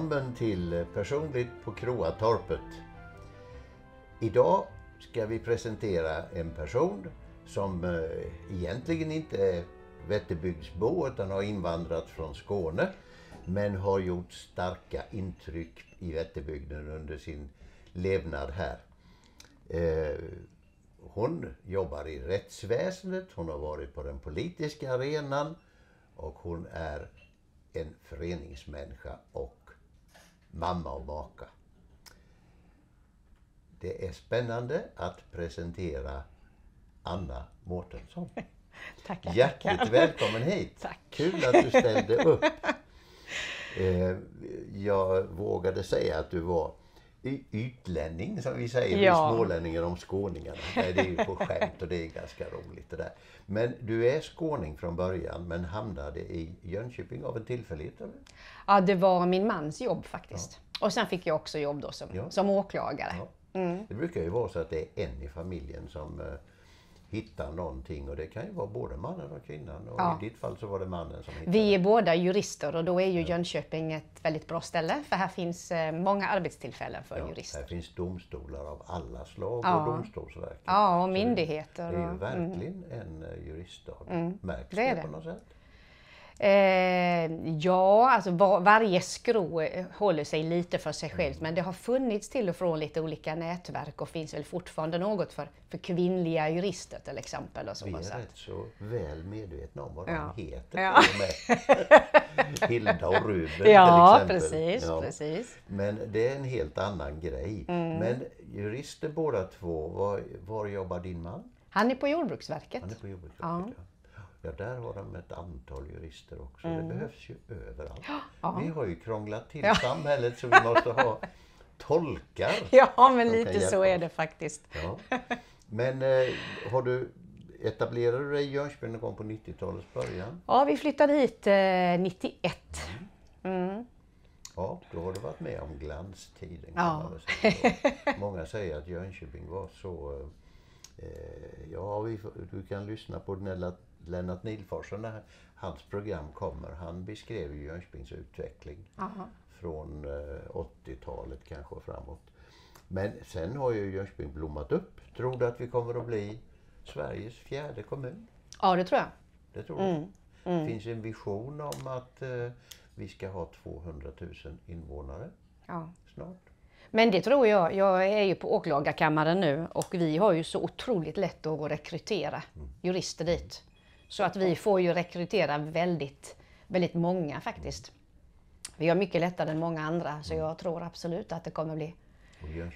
välkommen till Personligt på Kroatorpet. Idag ska vi presentera en person som eh, egentligen inte är Vätterbygdsbo utan har invandrat från Skåne men har gjort starka intryck i Vätterbygden under sin levnad här. Eh, hon jobbar i rättsväsendet, hon har varit på den politiska arenan och hon är en föreningsmänniska och mamma och maka. Det är spännande att presentera Anna Mårtensson. Tackar, Hjärtligt tackar. välkommen hit! Tack. Kul att du ställde upp. Eh, Jag vågade säga att du var ytlänning som vi säger Ja. vi smålänningar om skåningarna. Nej, det är ju på skämt och det är ganska roligt det där. Men du är skåning från början men hamnade i Jönköping av en tillfällighet eller? Ja, det var min mans jobb faktiskt. Och sen fick jag också jobb då som, Ja. som åklagare. Ja. Det brukar ju vara så att det är en i familjen som hittar någonting och det kan ju vara både mannen och kvinnan och Ja. i ditt fall så var det mannen som hittade. Vi är båda jurister och då är ju Jönköping ett väldigt bra ställe för här finns eh, många arbetstillfällen för Ja, jurister. här finns domstolar av alla slag Ja. och Domstolsverket. Ja, och Så det- myndigheter. Är ju och- verkligen en eh, juriststad. Märks det det. på något sätt? Eh, ja, alltså var, varje skrå håller sig lite för sig självt men det har funnits till och från lite olika nätverk och finns väl fortfarande något för, för kvinnliga jurister till exempel. Och så, Vi är rätt så väl medvetna om vad Ja. de heter Ja. Hilda och Ruben Ja, till exempel. precis, precis. Men det är en helt annan grej. Mm. Men jurister båda två, var, var jobbar din man? Han är på Jordbruksverket. Han är på Jordbruksverket. Ja. Ja, där har de ett antal jurister också. Det behövs ju överallt. Vi har ju krånglat till Mm. Ja. samhället så vi måste ha tolkar. Ja, men lite så är det faktiskt. Ja. Men eh, har du, etablerade du dig i Jönköping någon gång på 90-talets början? Ja, vi flyttade hit eh, 91. Ja, då har du varit med om glanstiden kan Ja. man säga. Många säger att Jönköping var så... Eh, ja, vi, du kan lyssna på Nella- Lennart Nilforsen när hans program kommer. Han beskrev ju Jönköpings utveckling från eh, 80-talet kanske och framåt. Men sen har ju Jönköping blommat upp. Tror du att vi kommer att bli Sveriges fjärde kommun? Ja, det tror jag. Det tror jag. Det finns en vision om att eh, vi ska ha 200 000 invånare Ja. snart. Men det tror jag. Jag är ju på åklagarkammaren nu och vi har ju så otroligt lätt att rekrytera jurister dit. Så att vi får ju rekrytera väldigt, väldigt många faktiskt. Vi har mycket lättare än många andra så jag tror absolut att det kommer bli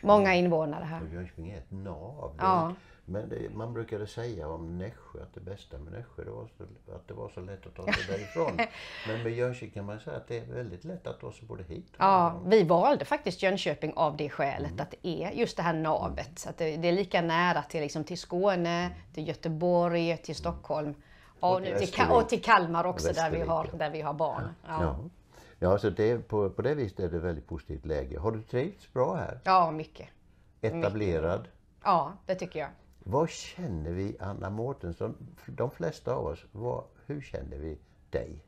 många invånare här. och Jönköping är ett nav. Ja. Men det, man brukade säga om Nässjö att det bästa med Nässjö det var så, att det var så lätt att ta sig därifrån. Men med Jönköping kan man säga att det är väldigt lätt att ta sig både hit och Ja, vi valde faktiskt Jönköping av det skälet Mm. att det är just det här navet. Så att det, det är lika nära till, liksom, till Skåne, till Göteborg, till Stockholm och, nu till, Ka- och till Kalmar också där vi, har, där vi har barn. Ja, Ja. Ja, så det, på, på det viset är det väldigt positivt läge. Har du trivts bra här? ja mycket. Etablerad? Ja, det tycker jag. Vad känner vi Anna Mårtensson? De flesta av oss, vad, hur känner vi dig?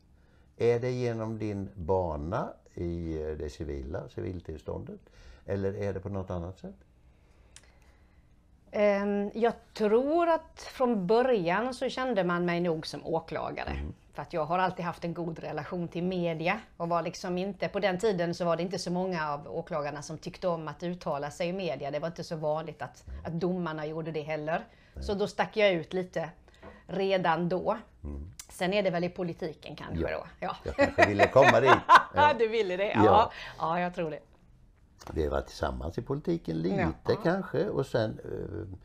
Är det genom din bana i eh, det civila, civiltillståndet? Eller är det på något annat sätt? Ehm, Jag tror att från början så kände man mig nog som åklagare. För att jag har alltid haft en god relation till media och var liksom inte, på den tiden så var det inte så många av åklagarna som tyckte om att uttala sig i media. Det var inte så vanligt att, att domarna gjorde det heller. Så då stack jag ut lite redan då. Sen är det väl i politiken kanske Ja. då. Ja, Jag kanske ville komma dit. Ja. du ville det? Ja. Ja. ja, jag tror det. Vi har varit tillsammans i politiken lite Ja. kanske och sen eh,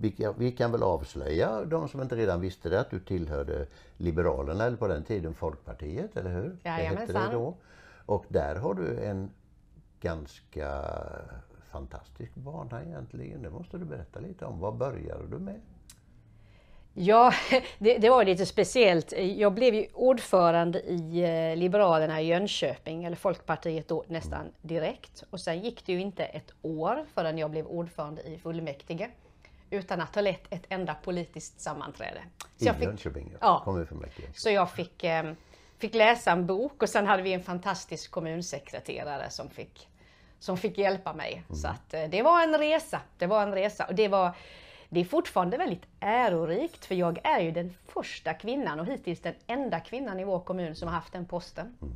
vi, kan- vi kan väl avslöja, de som inte redan visste det, att du tillhörde Liberalerna eller på den tiden Folkpartiet, eller hur? Det hette det Jajamensan. då. Och där har du en ganska fantastisk bana egentligen. Det måste du berätta lite om. Vad började du med? Ja, det, det var lite speciellt. Jag blev ju ordförande i eh, Liberalerna i Jönköping, eller Folkpartiet då nästan direkt. Och sen gick det ju inte ett år förrän jag blev ordförande i fullmäktige. Utan att ha lett ett enda politiskt sammanträde. Så I jag fick, Jönköping, ja. Ja. Kommunfullmäktige. så jag fick eh, fick läsa en bok och sen hade vi en fantastisk kommunsekreterare som fick, som fick hjälpa mig. Mm. Så att, eh, det var en resa. Det var en resa och det var det är fortfarande väldigt ärorikt för jag är ju den första kvinnan och hittills den enda kvinnan i vår kommun som har haft den posten. Mm.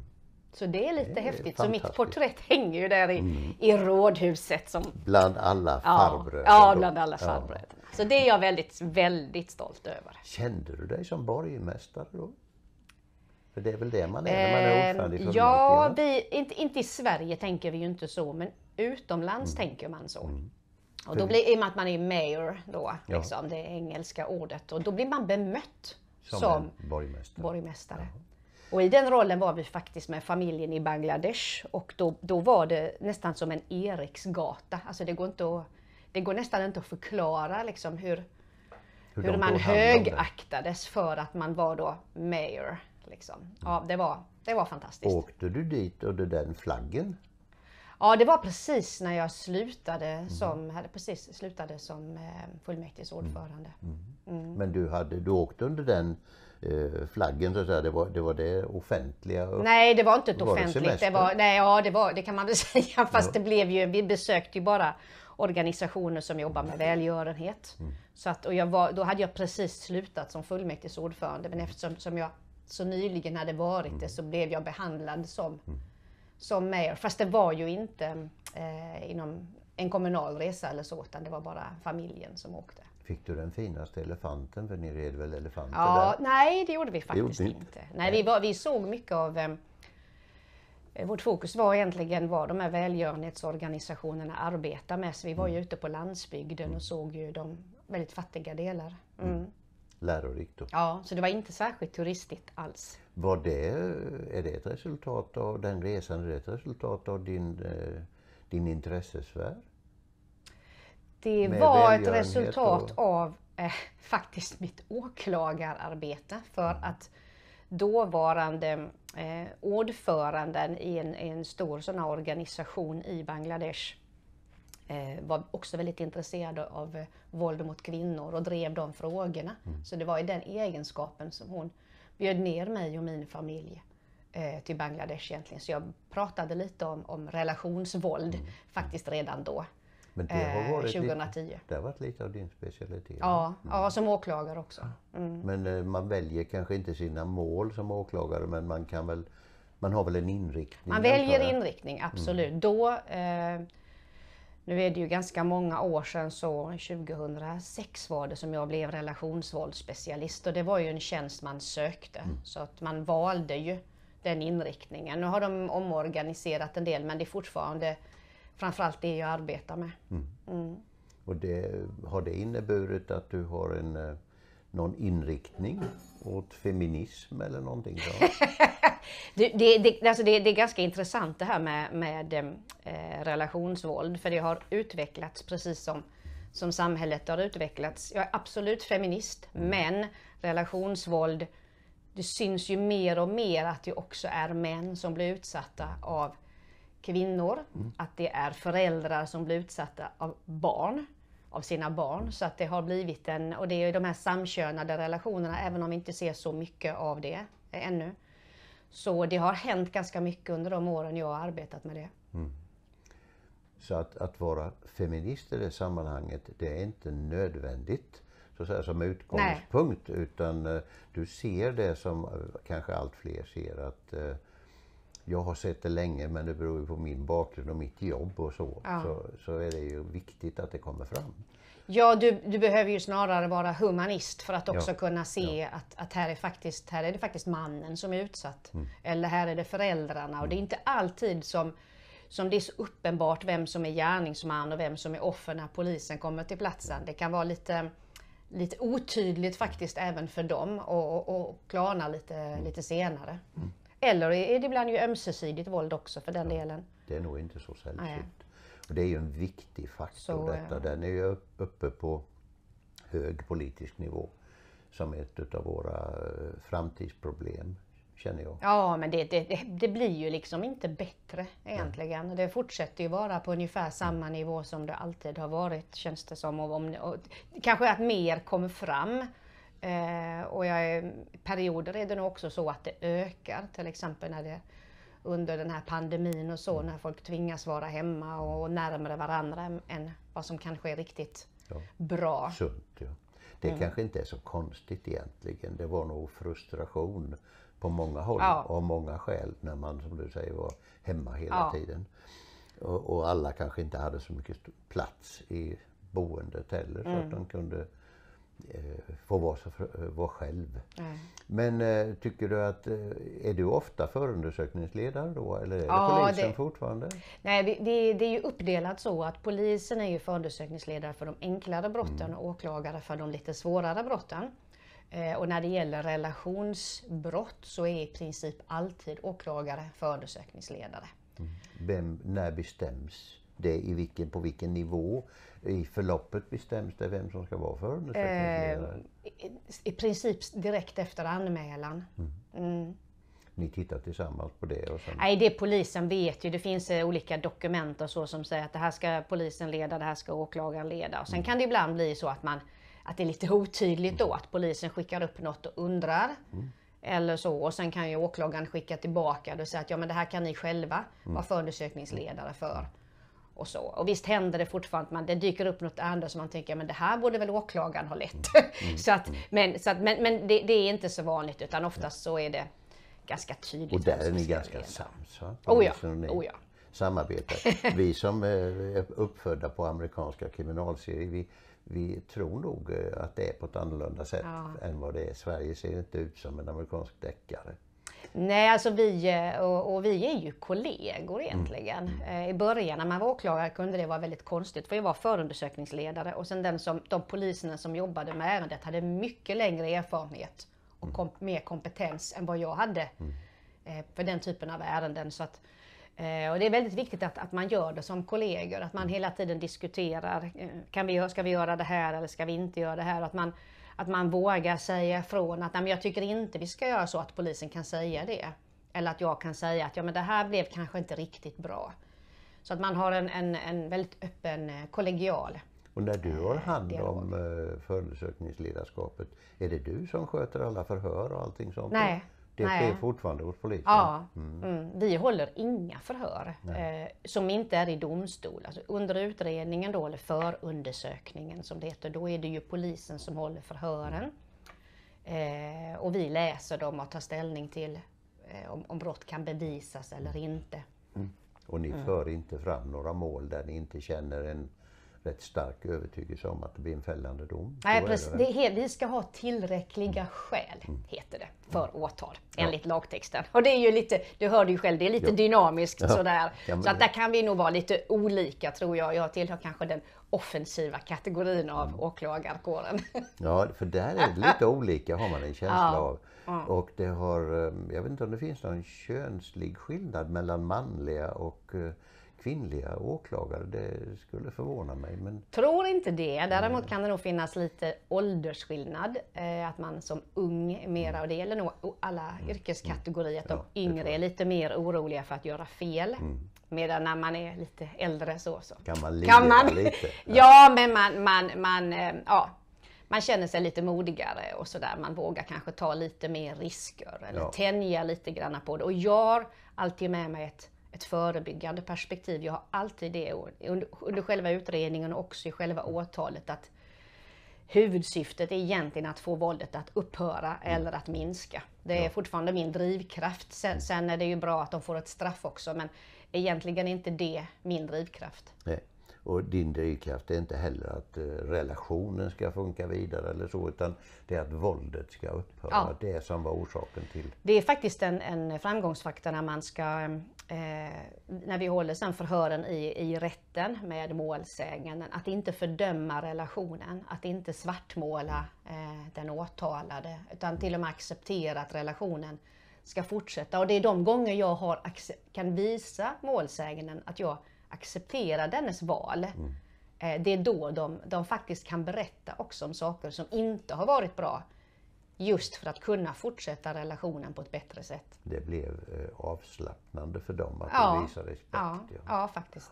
Så det är lite det är häftigt. Så mitt porträtt hänger ju där i, mm. i rådhuset. Som, bland alla farbröder? Ja, bland alla farbröder. Ja. Så det är jag väldigt, väldigt stolt över. Kände du dig som borgmästare då? För det är väl det man är när man är ehm, ordförande i fullmäktige? Ja, vi, inte, inte i Sverige tänker vi ju inte så, men utomlands mm. tänker man så. Mm. Och då blir, I och med att man är mayor då, ja. liksom, det engelska ordet, och då blir man bemött som, som borgmästare. borgmästare. Och i den rollen var vi faktiskt med familjen i Bangladesh och då, då var det nästan som en Eriksgata. Alltså det går, inte att, det går nästan inte att förklara liksom hur, hur, hur man högaktades för att man var då mayor. Liksom. Ja, det var, det var fantastiskt. Åkte du dit under den flaggen? Ja, det var precis när jag slutade mm. som, hade precis slutade som eh, fullmäktiges ordförande. Mm. Mm. Men du, hade, du åkte under den eh, flaggen så att säga, det var det, var det offentliga? Nej, det var inte ett var offentligt. Det, det, var, nej, ja, det, var, det kan man väl säga. Fast det blev ju, vi besökte ju bara organisationer som jobbar med välgörenhet. Mm. Så att, och jag var, då hade jag precis slutat som fullmäktiges ordförande men eftersom som jag så nyligen hade varit det mm. så blev jag behandlad som mm som mayor. Fast det var ju inte eh, inom en kommunal resa eller så, utan det var bara familjen som åkte. Fick du den finaste elefanten? För ni red väl elefanter ja, där? Nej, det gjorde vi faktiskt gjorde inte. Nej, vi, var, vi såg mycket av eh, vårt fokus var egentligen vad de här välgörenhetsorganisationerna arbetar med. Så vi var ju mm. ute på landsbygden och mm. såg ju de väldigt fattiga delar. Mm. Mm. Lärorikt då. Ja, så det var inte särskilt turistigt alls. Var det, är det ett resultat av den resan? Är det ett resultat av din, eh, din intressesfär? Det Med var ett resultat och... av eh, faktiskt mitt åklagararbete för mm. att dåvarande eh, ordföranden i en, en stor sån organisation i Bangladesh eh, var också väldigt intresserad av eh, våld mot kvinnor och drev de frågorna. Mm. Så det var i den egenskapen som hon bjöd ner mig och min familj eh, till Bangladesh egentligen. Så jag pratade lite om, om relationsvåld mm. faktiskt redan då. Men det har varit 2010. Lite, det har varit lite av din specialitet? Ja, mm. ja som åklagare också. Mm. Men eh, man väljer kanske inte sina mål som åklagare men man kan väl man har väl en inriktning? Man väljer inriktning, absolut. Mm. Då eh, nu är det ju ganska många år sedan, så 2006 var det som jag blev relationsvåldsspecialist och det var ju en tjänst man sökte. Mm. Så att man valde ju den inriktningen. Nu har de omorganiserat en del men det är fortfarande framförallt det jag arbetar med. Mm. Mm. Och det, har det inneburit att du har en, eh, någon inriktning åt feminism eller någonting? det, det, det, alltså det, är ganska intressant det här med, med eh, relationsvåld, för det har utvecklats precis som, som samhället har utvecklats. Jag är absolut feminist, mm. men relationsvåld, det syns ju mer och mer att det också är män som blir utsatta av kvinnor, mm. att det är föräldrar som blir utsatta av barn, av sina barn. Så att det har blivit en, och det är de här samkönade relationerna, även om vi inte ser så mycket av det ännu. Så det har hänt ganska mycket under de åren jag har arbetat med det. Mm. Så att, att vara feminist i det sammanhanget, det är inte nödvändigt så att säga, som utgångspunkt Nej. utan uh, du ser det som uh, kanske allt fler ser att uh, jag har sett det länge men det beror ju på min bakgrund och mitt jobb och så. Ja. Så, så är det ju viktigt att det kommer fram. Ja, du, du behöver ju snarare vara humanist för att också ja. kunna se ja. att, att här, är faktiskt, här är det faktiskt mannen som är utsatt. Mm. Eller här är det föräldrarna. Mm. Och det är mm. inte alltid som, som det är så uppenbart vem som är gärningsman och vem som är offer när polisen kommer till platsen. Det kan vara lite, lite otydligt faktiskt även för dem och, och, och klarna lite, mm. lite senare. Mm. Eller är det ibland ju ömsesidigt våld också för den delen. Det är nog inte så sällsynt. Det är ju en viktig faktor så, detta. Den är ju uppe på hög politisk nivå som ett av våra eh, framtidsproblem, känner jag. Ja, men det, det, det blir ju liksom inte bättre egentligen. Mm. Det fortsätter ju vara på ungefär samma mm. nivå som det alltid har varit, känns det som. Och, om, och, kanske att mer kommer fram Eh, och jag är, perioder är det nog också så att det ökar, till exempel när det under den här pandemin och så, när folk tvingas vara hemma och närmare varandra än vad som kanske är riktigt Ja. bra. Sunt, ja. Det kanske inte är så konstigt egentligen. Det var nog frustration på många håll Ja. och av många skäl när man som du säger var hemma hela Ja. tiden. Och, och alla kanske inte hade så mycket plats i boendet heller så att de kunde få vara, så, eh, vara själv. Nej. Men eh, tycker du att, eh, är du ofta förundersökningsledare då eller är det Ja, polisen det- fortfarande? Nej, vi, vi, det är ju uppdelat så att polisen är ju förundersökningsledare för de enklare brotten och åklagare för de lite svårare brotten. Eh, och när det gäller relationsbrott så är i princip alltid åklagare förundersökningsledare. Vem, när bestäms det? I vilken, på vilken nivå? I förloppet bestäms det vem som ska vara förundersökningsledare? I, I princip direkt efter anmälan. Mm. Ni tittar tillsammans på det och sen... Nej, det polisen vet ju. Det finns eh, olika dokument och så som säger att det här ska polisen leda, det här ska åklagaren leda. Och sen kan det ibland bli så att, man, att det är lite otydligt då, att polisen skickar upp något och undrar. Eller så. Och sen kan ju åklagaren skicka tillbaka det och säga att ja, men det här kan ni själva vara förundersökningsledare för. Och, så. och visst händer det fortfarande att man, det dyker upp något ärende som man tänker men det här borde väl åklagaren ha lett. så att, men så att, men, men det, det är inte så vanligt utan oftast så är det ganska tydligt. Och där är ni ska ganska sams va? Oh ja, ni oh ja. samarbetar. Vi som eh, är uppfödda på amerikanska kriminalserier, vi, vi tror nog eh, att det är på ett annorlunda sätt än vad det är. Sverige ser inte ut som en amerikansk deckare. Nej, alltså vi, eh, och, och vi är ju kollegor egentligen. Eh, I början när man var åklagare kunde det vara väldigt konstigt för jag var förundersökningsledare och sen den som, de poliserna som jobbade med ärendet hade mycket längre erfarenhet och kom, mer kompetens än vad jag hade eh, för den typen av ärenden. Så att, och det är väldigt viktigt att, att man gör det som kollegor, att man hela tiden diskuterar. Kan vi, ska vi göra det här eller ska vi inte göra det här? Att man, att man vågar säga ifrån att "Nej, men jag tycker inte vi ska göra så att polisen kan säga det. Eller att jag kan säga att ja, men det här blev kanske inte riktigt bra. Så att man har en, en, en väldigt öppen eh, kollegial. Och när du har hand om eh, förundersökningsledarskapet, är det du som sköter alla förhör och allting sånt? Nej, Det nej. sker fortfarande hos polisen? Ja, mm. vi håller inga förhör eh, som inte är i domstol. Alltså under utredningen då, eller förundersökningen som det heter, då är det ju polisen som håller förhören. Eh, och vi läser dem och tar ställning till eh, om, om brott kan bevisas eller inte. Och Mm. ni för inte fram några mål där ni inte känner en rätt stark övertygelse om att det blir en fällande dom? Nej, precis. är, vi ska ha tillräckliga skäl, heter det, för åtal enligt lagtexten. Och det är ju lite, du hörde ju själv, det är lite Ja. dynamiskt sådär. Ja, men Så att där kan vi nog vara lite olika tror jag. Jag tillhör kanske den offensiva kategorin av Mm. åklagarkåren. Ja, för där är det lite olika har man en känsla Ja, av. Och det har, eh, jag vet inte om det finns någon könslig skillnad mellan manliga och eh, kvinnliga åklagare. Det skulle förvåna mig. Men Tror inte det. Däremot kan det nog finnas lite åldersskillnad. Eh, att man som ung är mera, och det gäller nog alla yrkeskategorier, att Mm. Ja, de yngre är lite mer oroliga för att göra fel. Medan när man är lite äldre så, så kan man kan man. lite? Ja, men man, man, man, eh, ja, man känner sig lite modigare och sådär. Man vågar kanske ta lite mer risker eller Ja. tänja lite grann på det. Och jag har alltid med mig ett, ett förebyggande perspektiv. Jag har alltid det under, under själva utredningen och också i själva åtalet att huvudsyftet är egentligen att få våldet att upphöra eller att minska. Det är fortfarande min drivkraft. Sen, sen är det ju bra att de får ett straff också men egentligen är inte det min drivkraft. Nej. Och din drivkraft är inte heller att eh, relationen ska funka vidare eller så utan det är att våldet ska upphöra. Ja. Det som var orsaken till Det är faktiskt en, en framgångsfaktor när man ska, eh, när vi håller sen förhören i, i rätten med målsäganden, att inte fördöma relationen, att inte svartmåla eh, den åtalade, utan till och med acceptera att relationen ska fortsätta. Och det är de gånger jag har, kan visa målsäganden att jag accepterar dennes val. Eh, det är då de, de faktiskt kan berätta också om saker som inte har varit bra. Just för att kunna fortsätta relationen på ett bättre sätt. det blev eh, avslappnande för dem att Ja, du visar respekt. Ja, ja. ja faktiskt.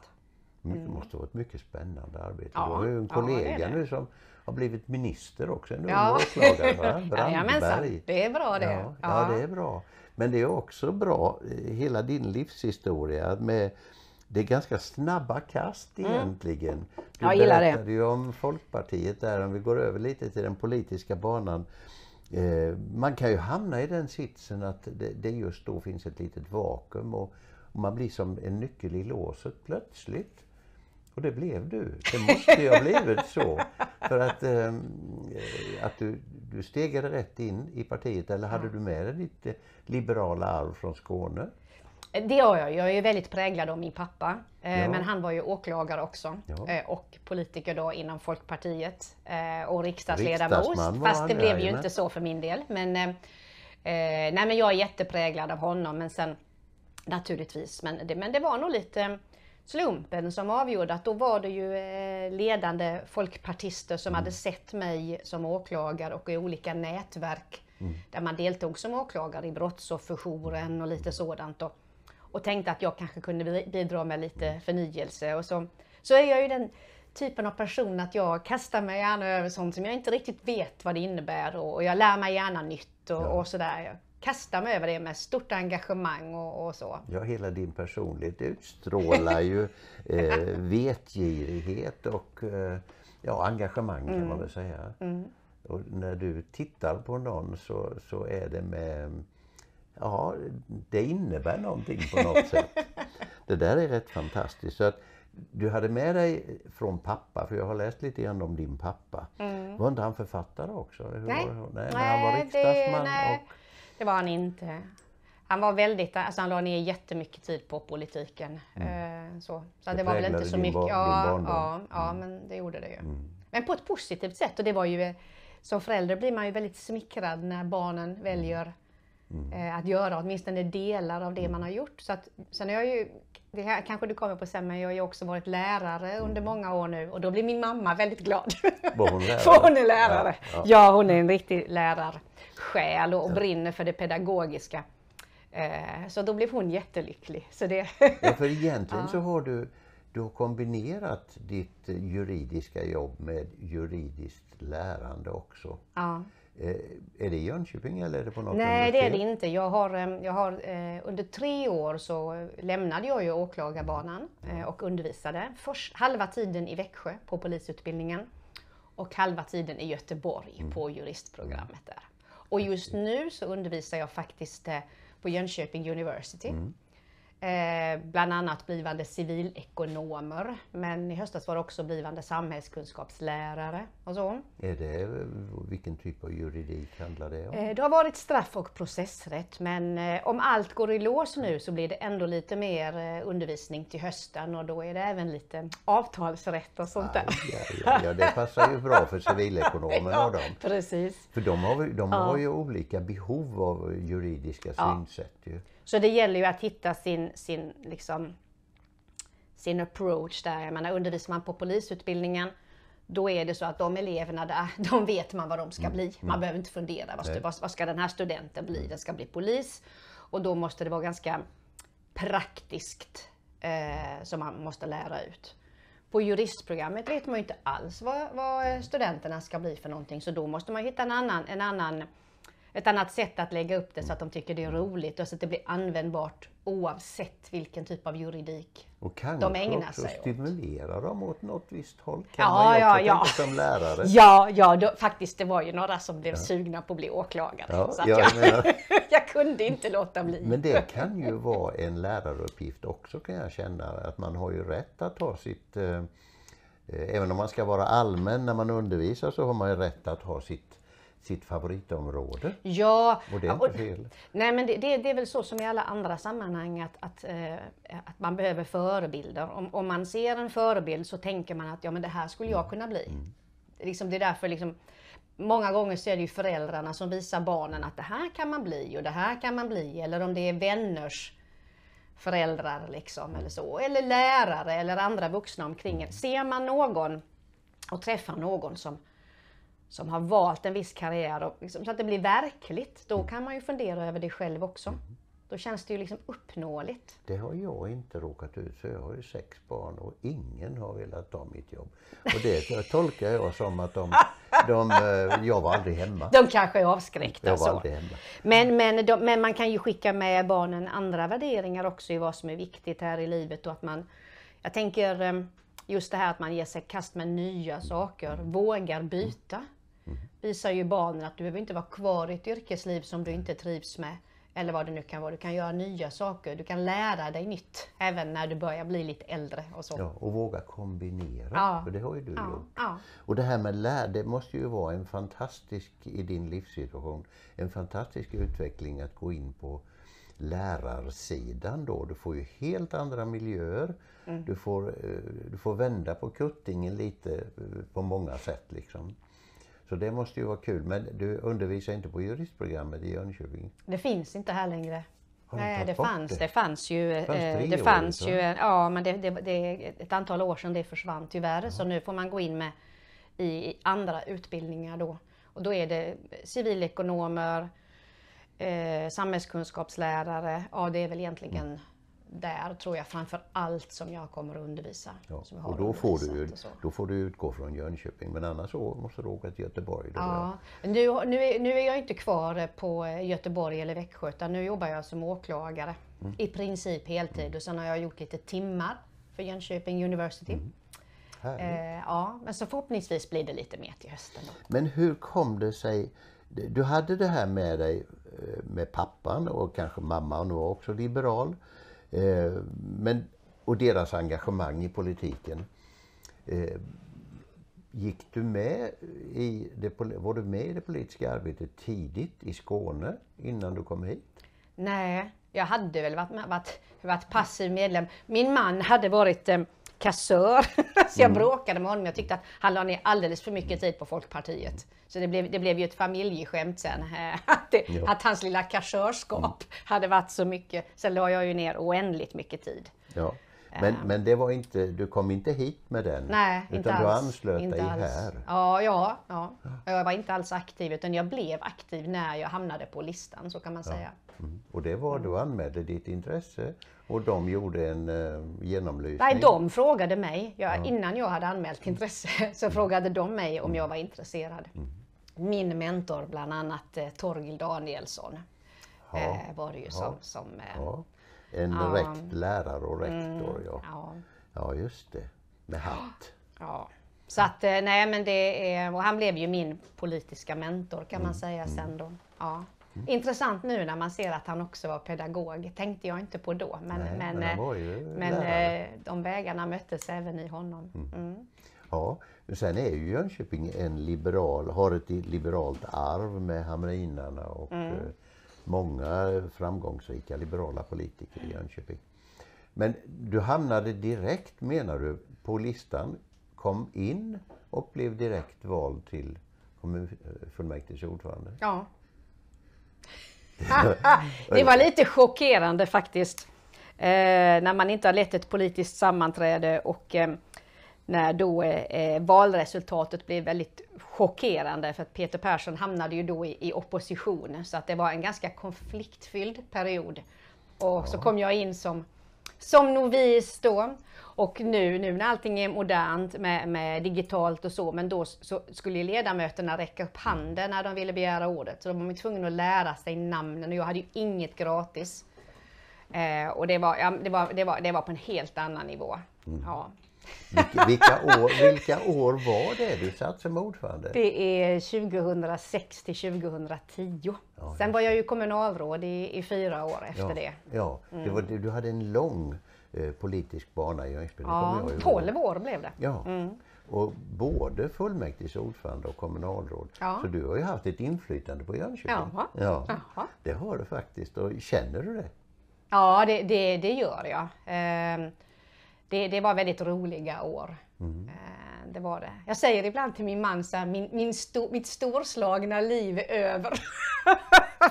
Det måste vara ett mycket spännande arbete. Ja, du har ju en ja, kollega det. nu som har blivit minister också, en ung Ja. åklagare, va? Jajamensan, Brandberg. det är bra det. Ja, ja, det är bra. Men det är också bra, eh, hela din livshistoria med det är ganska snabba kast egentligen. Du Mm. Jag gillar det. berättade ju om Folkpartiet där, om vi går över lite till den politiska banan. Eh, man kan ju hamna i den sitsen att det, det just då finns ett litet vakuum och, och man blir som en nyckel i låset plötsligt. Och det blev du. Det måste ju ha blivit så. För att, eh, att du, du stegade rätt in i partiet eller hade du med dig ditt eh, liberala arv från Skåne? Det har jag. Jag är väldigt präglad av min pappa. Eh, Ja. Men han var ju åklagare också. Ja. Eh, och politiker då inom Folkpartiet. Eh, och riksdagsledamot. Fast det blev ju jajamän. inte så för min del. Men, eh, nej, men jag är jättepräglad av honom. Men sen naturligtvis. Men det, men det var nog lite slumpen som avgjorde att då var det ju ledande folkpartister som hade sett mig som åklagare och i olika nätverk där man deltog som åklagare i brottsofferjouren och lite sådant. Och, och tänkte att jag kanske kunde bi- bidra med lite förnyelse. Och så, så är jag ju den typen av person att jag kastar mig gärna över sånt som jag inte riktigt vet vad det innebär och, och jag lär mig gärna nytt och, Ja. och sådär. Jag kastar mig över det med stort engagemang och, och så. Ja, hela din personlighet utstrålar ju eh, vetgirighet och eh, ja, engagemang kan man väl säga. Och när du tittar på någon så, så är det med, ja, det innebär någonting på något sätt. Det där är rätt fantastiskt. Så att du hade med dig från pappa, för jag har läst lite grann om din pappa. Var inte han författare också? Nej. var nej, men han var Nej, riksdagsman det, nej, och det var han inte. Han var väldigt, alltså han la ner jättemycket tid på politiken. Eh, så så Det det var väl inte så mycket. bar- ja, ja, ja, men det gjorde det ju. Men på ett positivt sätt och det var ju, som förälder blir man ju väldigt smickrad när barnen väljer eh, att göra åtminstone delar av det man har gjort. Så att, sen har jag ju, det här kanske du kommer på sen, men jag har ju också varit lärare under många år nu och då blir min mamma väldigt glad. var hon lärare? För hon är lärare. Ja, Ja, ja. hon är en riktig lärarsjäl och, och brinner för det pedagogiska. Eh, så då blev hon jättelycklig. Så det, Ja, för egentligen så har du, du har kombinerat ditt juridiska jobb med juridiskt lärande också. Eh, är det i Jönköping eller är det på något Nej, det är det inte. Jag har, eh, jag har, eh, under tre år så lämnade jag ju åklagarbanan och undervisade. Först halva tiden i Växjö på polisutbildningen och halva tiden i Göteborg på juristprogrammet där. Och just nu så undervisar jag faktiskt på Jönköping University. Eh, bland annat blivande civilekonomer, men i höstas var det också blivande samhällskunskapslärare och så. Är det, eh, vilken typ av juridik handlar det om? Eh, Det har varit straff och processrätt men eh, om allt går i lås nu så blir det ändå lite mer undervisning till hösten och då är det även lite avtalsrätt och sånt där. Ja, ja, ja, det passar ju bra för civilekonomerna och dem. precis. För de har, de har ju olika behov av juridiska synsätt ju. Så det gäller ju att hitta sin, sin, liksom, sin approach där. Jag menar, undervisar man på polisutbildningen då är det så att de eleverna där, de vet man vad de ska bli. Man behöver inte fundera, vad, vad, vad ska den här studenten bli? Den ska bli polis. Och då måste det vara ganska praktiskt eh, som man måste lära ut. På juristprogrammet vet man ju inte alls vad, vad studenterna ska bli för någonting. Så då måste man hitta en annan, en annan, ett annat sätt att lägga upp det så att de tycker det är roligt och så att det blir användbart oavsett vilken typ av juridik. Och kanske ägnar sig åt. stimulera dem åt något visst håll. Kan Ja, man ja, ja. som lärare. Ja, ja då, faktiskt det var ju några som blev sugna på att bli åklagare. Ja, så jag jag, jag kunde inte låta bli. Men det kan ju vara en läraruppgift också kan jag känna. Att man har ju rätt att ha sitt... Eh, eh, även om man ska vara allmän när man undervisar så har man ju rätt att ha sitt, sitt favoritområde. Ja, Och det är inte fel. Nej men det, det, det är väl så som i alla andra sammanhang att, att, eh, att man behöver förebilder. Om, om man ser en förebild så tänker man att ja men det här skulle jag kunna bli. Liksom, det är därför liksom, många gånger så är det ju föräldrarna som visar barnen att det här kan man bli och det här kan man bli. Eller om det är vänners föräldrar liksom eller så. Eller lärare eller andra vuxna omkring en. Ser man någon och träffar någon som som har valt en viss karriär och liksom, så att det blir verkligt, då kan man ju fundera över det själv också. Då känns det ju liksom uppnåeligt. Det har jag inte råkat ut för. Jag har ju sex barn och ingen har velat ta mitt jobb. Och det tolkar jag som att de, de, eh, jag var aldrig hemma. De kanske är avskräckta. Jag var så. aldrig hemma. Men, men, de, men man kan ju skicka med barnen andra värderingar också i vad som är viktigt här i livet och att man, jag tänker eh, just det här att man ger sig kast med nya saker, vågar byta. Visar ju barnen att du behöver inte vara kvar i ett yrkesliv som du inte trivs med. Eller vad det nu kan vara. Du kan göra nya saker, du kan lära dig nytt även när du börjar bli lite äldre och så. Ja, och våga kombinera, Ja. för det har ju du Ja, gjort. ja. Och det här med lär, det måste ju vara en fantastisk, i din livssituation, en fantastisk utveckling att gå in på lärarsidan då. Du får ju helt andra miljöer. Mm. Du, får, eh, du får vända på kuttingen lite eh, på många sätt liksom. Så det måste ju vara kul. Men du undervisar inte på juristprogrammet i Jönköping? Det finns inte här längre. Nej, det fanns, det? det fanns ju, fanns eh, det fanns va? ju, ja men det, det, det är ett antal år sedan det försvann tyvärr. Så nu får man gå in med i, i andra utbildningar då. Och då är det civilekonomer, eh, samhällskunskapslärare, ja det är väl egentligen Mm. Där tror jag framför allt som jag kommer att undervisa. Ja. Och då får, du, då får du utgå från Jönköping. Men annars så måste du åka till Göteborg. Ja, nu, nu, är, nu är jag inte kvar på Göteborg eller Växjö utan nu jobbar jag som åklagare. Mm. I princip heltid och sen har jag gjort lite timmar för Jönköping University. Mm. Eh, ja, men så förhoppningsvis blir det lite mer till hösten. Då. Men hur kom det sig? Du hade det här med dig eh, med pappan och kanske mamman var också liberal. Eh, Men, och deras engagemang i politiken. Eh, Gick du med i det, var du med i det politiska arbetet tidigt i Skåne innan du kom hit? Nej, jag hade väl varit, varit, varit passiv medlem. Min man hade varit eh, kassör, så Mm. jag bråkade med honom. Jag tyckte att han la ner alldeles för mycket tid på Folkpartiet. Så det blev, det blev ju ett familjeskämt sen, eh, att, det, Ja. att hans lilla kassörskap hade varit så mycket. Sen la jag ju ner oändligt mycket tid. Ja. Men, men det var inte, du kom inte hit med den? Nej, utan inte du alls. anslöt inte dig alls. här? Ja, ja, ja. Jag var inte alls aktiv utan jag blev aktiv när jag hamnade på listan, så kan man säga. Mm. Och det var, du anmälde ditt intresse och de gjorde en uh, genomlysning? Nej, de frågade mig. Jag, Innan jag hade anmält intresse så frågade de mig om jag var intresserad. Min mentor, bland annat eh, Torgil Danielsson, Ja, eh, var det ju som... som eh, Ja. En Ja. rekt lärare och rektor, ja. ja, Ja, just det. Med hatt. ja. Så att, eh, nej men det är, och han blev ju min politiska mentor kan man säga sen då. Ja. Intressant nu när man ser att han också var pedagog. Tänkte jag inte på då. Men, Nej, men, men eh, men eh, de vägarna möttes även i honom. Mm. Ja, men sen är ju Jönköping en liberal, har ett liberalt arv med hamrinarna och Mm. eh, många framgångsrika liberala politiker i Jönköping. Men du hamnade direkt, menar du, på listan, kom in och blev direkt vald till kommunfullmäktiges ordförande? Ja. det var lite chockerande faktiskt. Eh, när man inte har lett ett politiskt sammanträde och eh, när då eh, valresultatet blev väldigt chockerande för att Peter Persson hamnade ju då i, i opposition så att det var en ganska konfliktfylld period. Och så kom jag in som, som novis då. Och nu, nu när allting är modernt med, med digitalt och så, men då så skulle ledamöterna räcka upp handen när de ville begära ordet. Så de var tvungna att lära sig namnen och jag hade ju inget gratis. Eh, och det var, ja, det, var, det, var, det var på en helt annan nivå. Ja. Vilka, vilka, år, vilka år var det du satt som ordförande? Det är 2006 till 2010. Sen var jag ju kommunalråd i, i fyra år efter ja, det. Ja, det var, du hade en lång eh, politisk bana i Jönköping. Ja, jag ihåg. 12 år blev det. Ja. Och både fullmäktiges ordförande och kommunalråd. Ja. Så du har ju haft ett inflytande på Jönköping. Jaha. Ja, Jaha. det har du faktiskt. Och känner du det? Ja, det, det, det gör jag. Ehm, Det, det var väldigt roliga år. Eh, Det var det. Jag säger ibland till min man så här, min, min sto, mitt storslagna liv är över.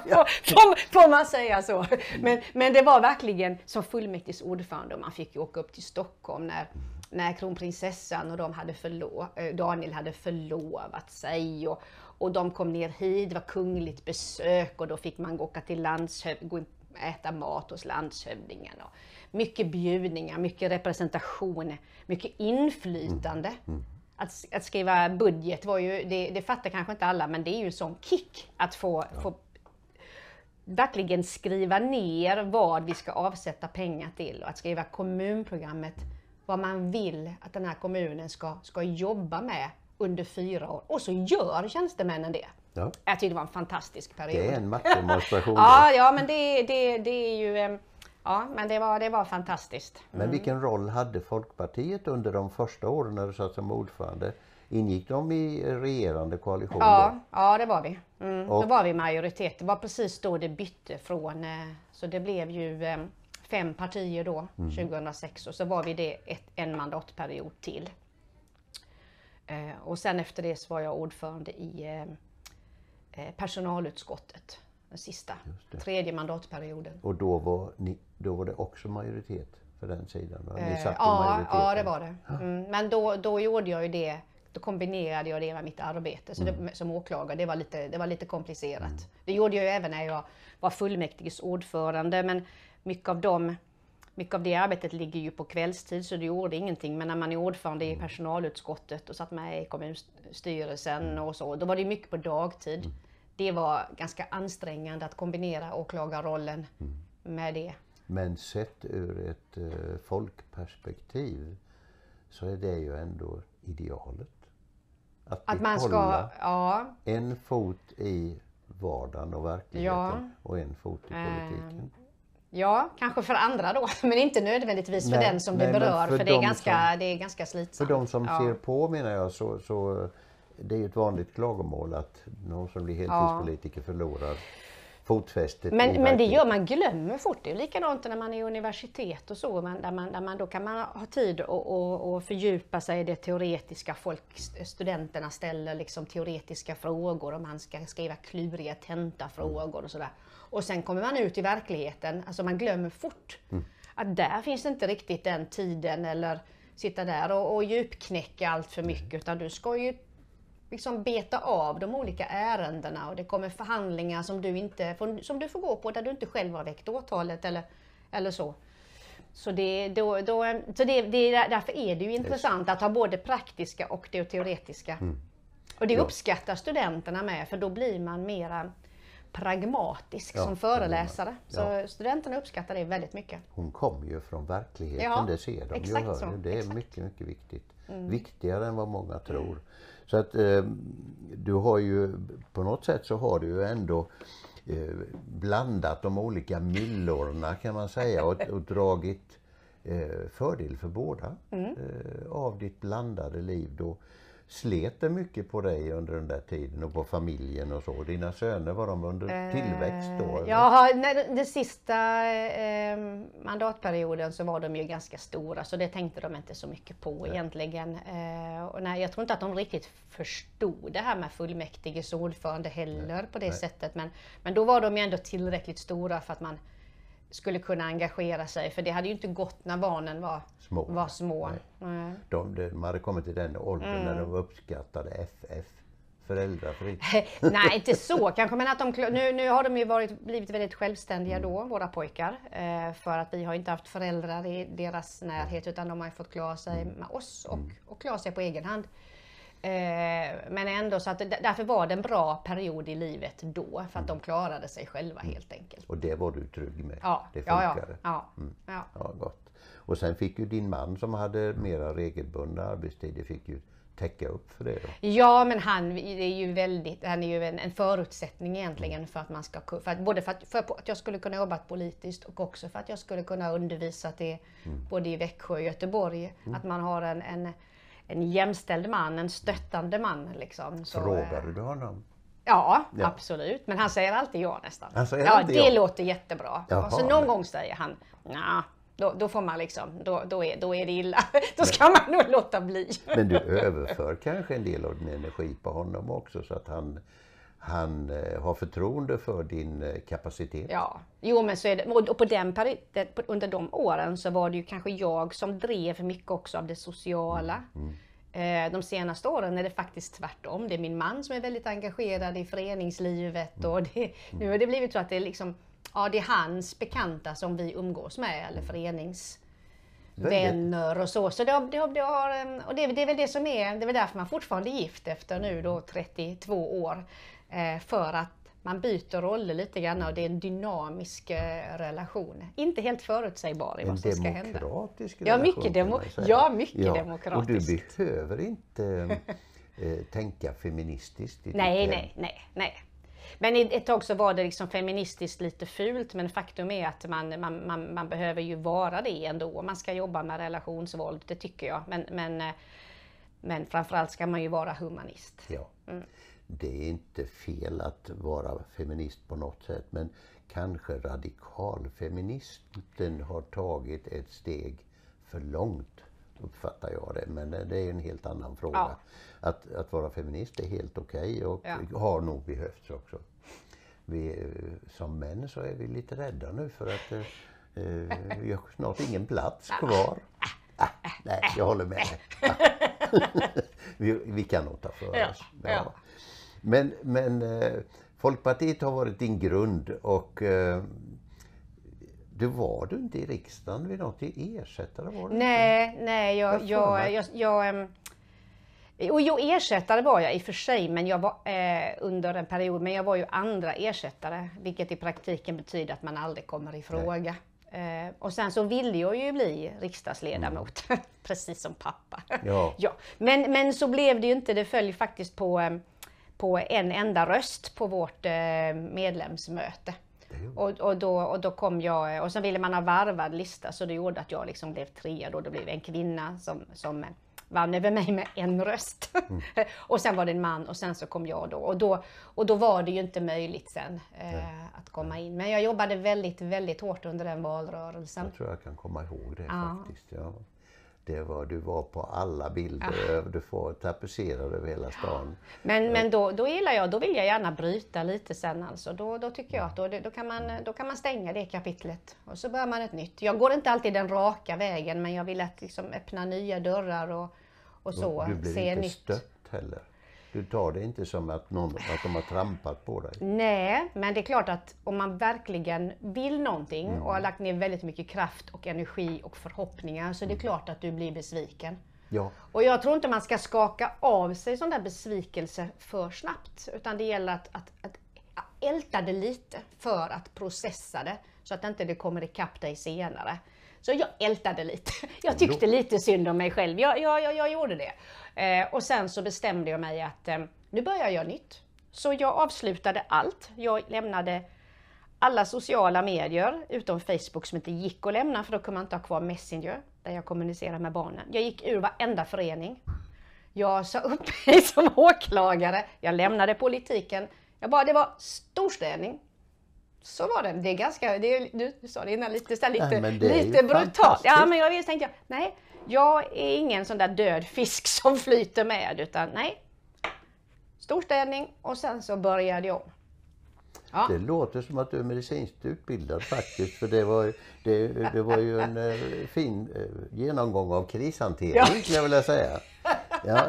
får, får man säga så? Men, men det var verkligen som fullmäktiges ordförande och man fick ju åka upp till Stockholm när, när kronprinsessan och de hade förlo, eh, Daniel hade förlovat sig. Och, och de kom ner hit, det var kungligt besök och då fick man åka till landshöv, gå in- äta mat hos landshövdingen. Och mycket bjudningar, mycket representation, mycket inflytande. Att, att skriva budget var ju, det, det fattar kanske inte alla, men det är ju en sån kick att få, få verkligen skriva ner vad vi ska avsätta pengar till och att skriva kommunprogrammet, vad man vill att den här kommunen ska, ska jobba med under fyra år. Och så gör tjänstemännen det. Ja. Jag tyckte det var en fantastisk period. Det är en maktdemonstration. ja, ja, men det, det, det är ju... Ja, men det var, det var fantastiskt. Men vilken roll hade Folkpartiet under de första åren när du satt som ordförande? Ingick de i regerande koalition Ja, då? ja det var vi. Mm, Och- Då var vi majoritet. Det var precis då det bytte från... eh, Så det blev ju fem partier då, Mm. 2006. Och så var vi det ett, en mandatperiod till. Eh, Och sen efter det så var jag ordförande i personalutskottet. Den sista, tredje mandatperioden. Och då var, ni, då var det också majoritet för den sidan? Va? Ni Eh, satt Ja, ja, det var det. Mm. Men då, då gjorde jag ju det. Då kombinerade jag det med mitt arbete så Mm. det, som åklagare. Det var lite, det var lite komplicerat. Det gjorde jag ju även när jag var fullmäktiges ordförande. Men mycket av, dem, mycket av det arbetet ligger ju på kvällstid så det gjorde ingenting. Men när man är ordförande Mm. i personalutskottet och satt med i kommunstyrelsen och så. Då var det mycket på dagtid. Det var ganska ansträngande att kombinera åklagarrollen Mm. med det. Men sett ur ett eh, folkperspektiv så är det ju ändå idealet. Att, Att man ska, ja, en fot i vardagen och verkligheten Ja. och en fot i politiken. Ja, kanske för andra då, men inte nödvändigtvis för Nej, den som nej, det berör, för för, det, är ganska, som- det är ganska För slitsamt. de som ja. ser på menar jag så, så det är ju ett vanligt klagomål att någon som blir Ja. heltidspolitiker förlorar fotfästet Men, men det gör man glömmer fort. Det är likadant när man är i universitet och så. Man, där, man, där man, då kan man ha tid att och, och fördjupa sig i det teoretiska. Folk, studenterna ställer liksom teoretiska frågor och man ska skriva kluriga tentafrågor och sådär. Och sen kommer man ut i verkligheten. Alltså man glömmer fort. Att där finns inte riktigt den tiden eller sitta där och, och djupknäcka allt för mycket. Utan du ska ju liksom beta av de olika ärendena och det kommer förhandlingar som du, inte, som du får gå på där du inte själv har väckt åtalet eller, eller så. Så, det, då, då, så det, det, är- därför är det ju intressant att ha både praktiska och det teoretiska. Och det uppskattar studenterna med för då blir man mera pragmatisk Ja, som föreläsare. Så Ja. studenterna uppskattar det väldigt mycket. Hon kommer ju från verkligheten, Ja, det ser de. ju, så. Det är exakt. Mm. mycket, mycket viktigt. Viktigare än vad många tror. Så att eh, du har ju, på något sätt så har du ju ändå eh, blandat de olika myllorna kan man säga och, och dragit eh, fördel för båda Mm. eh, av ditt blandade liv. Då slet det mycket på dig under den där tiden och på familjen och så. Dina söner, var de under tillväxt då? eller? Ja, den sista eh, mandatperioden så var de ju ganska stora så det tänkte de inte så mycket på egentligen. Eh, och nej, jag tror inte att de riktigt förstod det här med fullmäktiges ordförande heller på det sättet. Men, men då var de ju ändå tillräckligt stora för att man skulle kunna engagera sig. För det hade ju inte gått när barnen var Små. Var små. Nej. De, de hade kommit till den åldern Mm. när de uppskattade FF, föräldrafritt. Nej, inte så kanske, men att de, nu, nu har de ju varit, blivit väldigt självständiga då, Mm. våra pojkar. Eh, för att vi har inte haft föräldrar i deras närhet utan de har fått klara sig Mm. med oss och, och klara sig på egen hand. Eh, men ändå så att därför var det en bra period i livet då, för att de klarade sig själva helt enkelt. Och det var du trygg med? Ja, det funkade? ja, ja, ja. Ja, gott. Och sen fick ju din man som hade mera regelbundna arbetstider fick ju täcka upp för det då. Ja, men han är ju väldigt, han är ju en, en förutsättning egentligen för att man ska för att, både för att, för att jag skulle kunna jobba politiskt och också för att jag skulle kunna undervisa till både i Växjö och Göteborg. Att man har en, en, en jämställd man, en stöttande man liksom. Så, Frågade du honom? Ja, Ja. absolut. Men han säger alltid ja nästan. Han säger ja, det ja. låter jättebra. Jaha. Så någon gång säger han, ja, då, då får man liksom, då, då, är, då är det illa. då ska man nog låta bli. Men du överför kanske en del av din energi på honom också så att han, han eh, har förtroende för din eh, kapacitet? Ja, jo men så är det. Och på den peri- det- på- under de åren så var det ju kanske jag som drev mycket också av det sociala. Eh, De senaste åren är det faktiskt tvärtom. Det är min man som är väldigt engagerad i föreningslivet och det, nu har det blivit så att det är liksom ja, det är hans bekanta som vi umgås med eller förenings Väldigt. vänner och så. så det, har- det, har- det, har, och det, det är väl det som är, det är väl därför man fortfarande är gift efter nu då 32 år. Eh, för att man byter roller lite grann och det är en dynamisk eh, relation. Inte helt förutsägbar i En vad som ska hända. demokratisk Ja, mycket relation, demo- man säga. ja, mycket Och du demokratisk. behöver inte eh, tänka feministiskt. Nej, nej, nej, nej. Men ett tag så var det liksom feministiskt lite fult, men faktum är att man, man, man, man behöver ju vara det ändå. Man ska jobba med relationsvåld, det tycker jag. Men, men, eh, men framförallt ska man ju vara humanist. Ja. Mm. Det är inte fel att vara feminist på något sätt men kanske radikalfeministen har tagit ett steg för långt uppfattar jag det. Men det är en helt annan fråga. Ja. Att, att vara feminist är helt okej och Ja. har nog behövts också. Vi, som män så är vi lite rädda nu för att eh, eh, vi har snart ingen plats kvar. Ah, nej, jag håller med. vi, vi kan nog ta för Ja, oss. ja. Men, men eh, Folkpartiet har varit din grund och eh, du var du inte i riksdagen vid något ersättare? Var du Nej, nej, jag, jag, jag, jag, och jo, ersättare var jag i och för sig men jag var, eh, under en period, men jag var ju andra ersättare, vilket i praktiken betyder att man aldrig kommer i fråga. Eh, och sen så ville jag ju bli riksdagsledamot, precis som pappa. Ja. ja. Men, men så blev det ju inte, det föll faktiskt på, eh, på en enda röst på vårt eh, medlemsmöte. Och, och, då, och då kom jag, och sen ville man ha varvad lista så det gjorde att jag liksom blev trea då. Det blev en kvinna som, som vann över mig med en röst. och sen var det en man och sen så kom jag då. Och då, och då var det ju inte möjligt sen eh, att komma in. Men jag jobbade väldigt, väldigt hårt under den valrörelsen. Jag tror jag kan komma ihåg det Ja. faktiskt. Ja. Det var, du var på alla bilder, du får tapetserad över hela stan. Men, men då, då gillar jag, då vill jag gärna bryta lite sen alltså. Då, då tycker jag att då, då, kan man, då kan man stänga det kapitlet och så börjar man ett nytt. Jag går inte alltid den raka vägen men jag vill att liksom öppna nya dörrar och, och så. du blir se inte nytt. stött heller. Du tar det inte som att, någon, att de har trampat på dig. Nej, men det är klart att om man verkligen vill någonting Mm. och har lagt ner väldigt mycket kraft och energi och förhoppningar så är det klart att du blir besviken. Ja, Och jag tror inte man ska skaka av sig sån där besvikelse för snabbt. Utan det gäller att, att, att älta det lite för att processa det. Så att inte det kommer ikapp dig senare. Så jag ältade lite. Jag tyckte lite synd om mig själv. Jag, jag, jag, jag gjorde det. Eh, och sen så bestämde jag mig att eh, nu börjar jag nytt. Så jag avslutade allt. Jag lämnade alla sociala medier utom Facebook som inte gick att lämna för då kunde man inte ha kvar Messenger där jag kommunicerar med barnen. Jag gick ur varenda förening. Jag sa upp mig som åklagare. Jag lämnade politiken. Jag bara, det var storstädning. Så var det. Det är ganska, det är, du, du sa det innan, lite, så lite, ju lite brutalt. Ja, men jag visst tänkte jag, nej, jag är ingen sån där död fisk som flyter med, utan nej. Storstädning och sen så började jag. Ja. det låter som att du är medicinskt utbildad faktiskt. För det var, det, det var ju en eh, fin eh, genomgång av krishantering Ja. skulle jag vilja säga. Ja,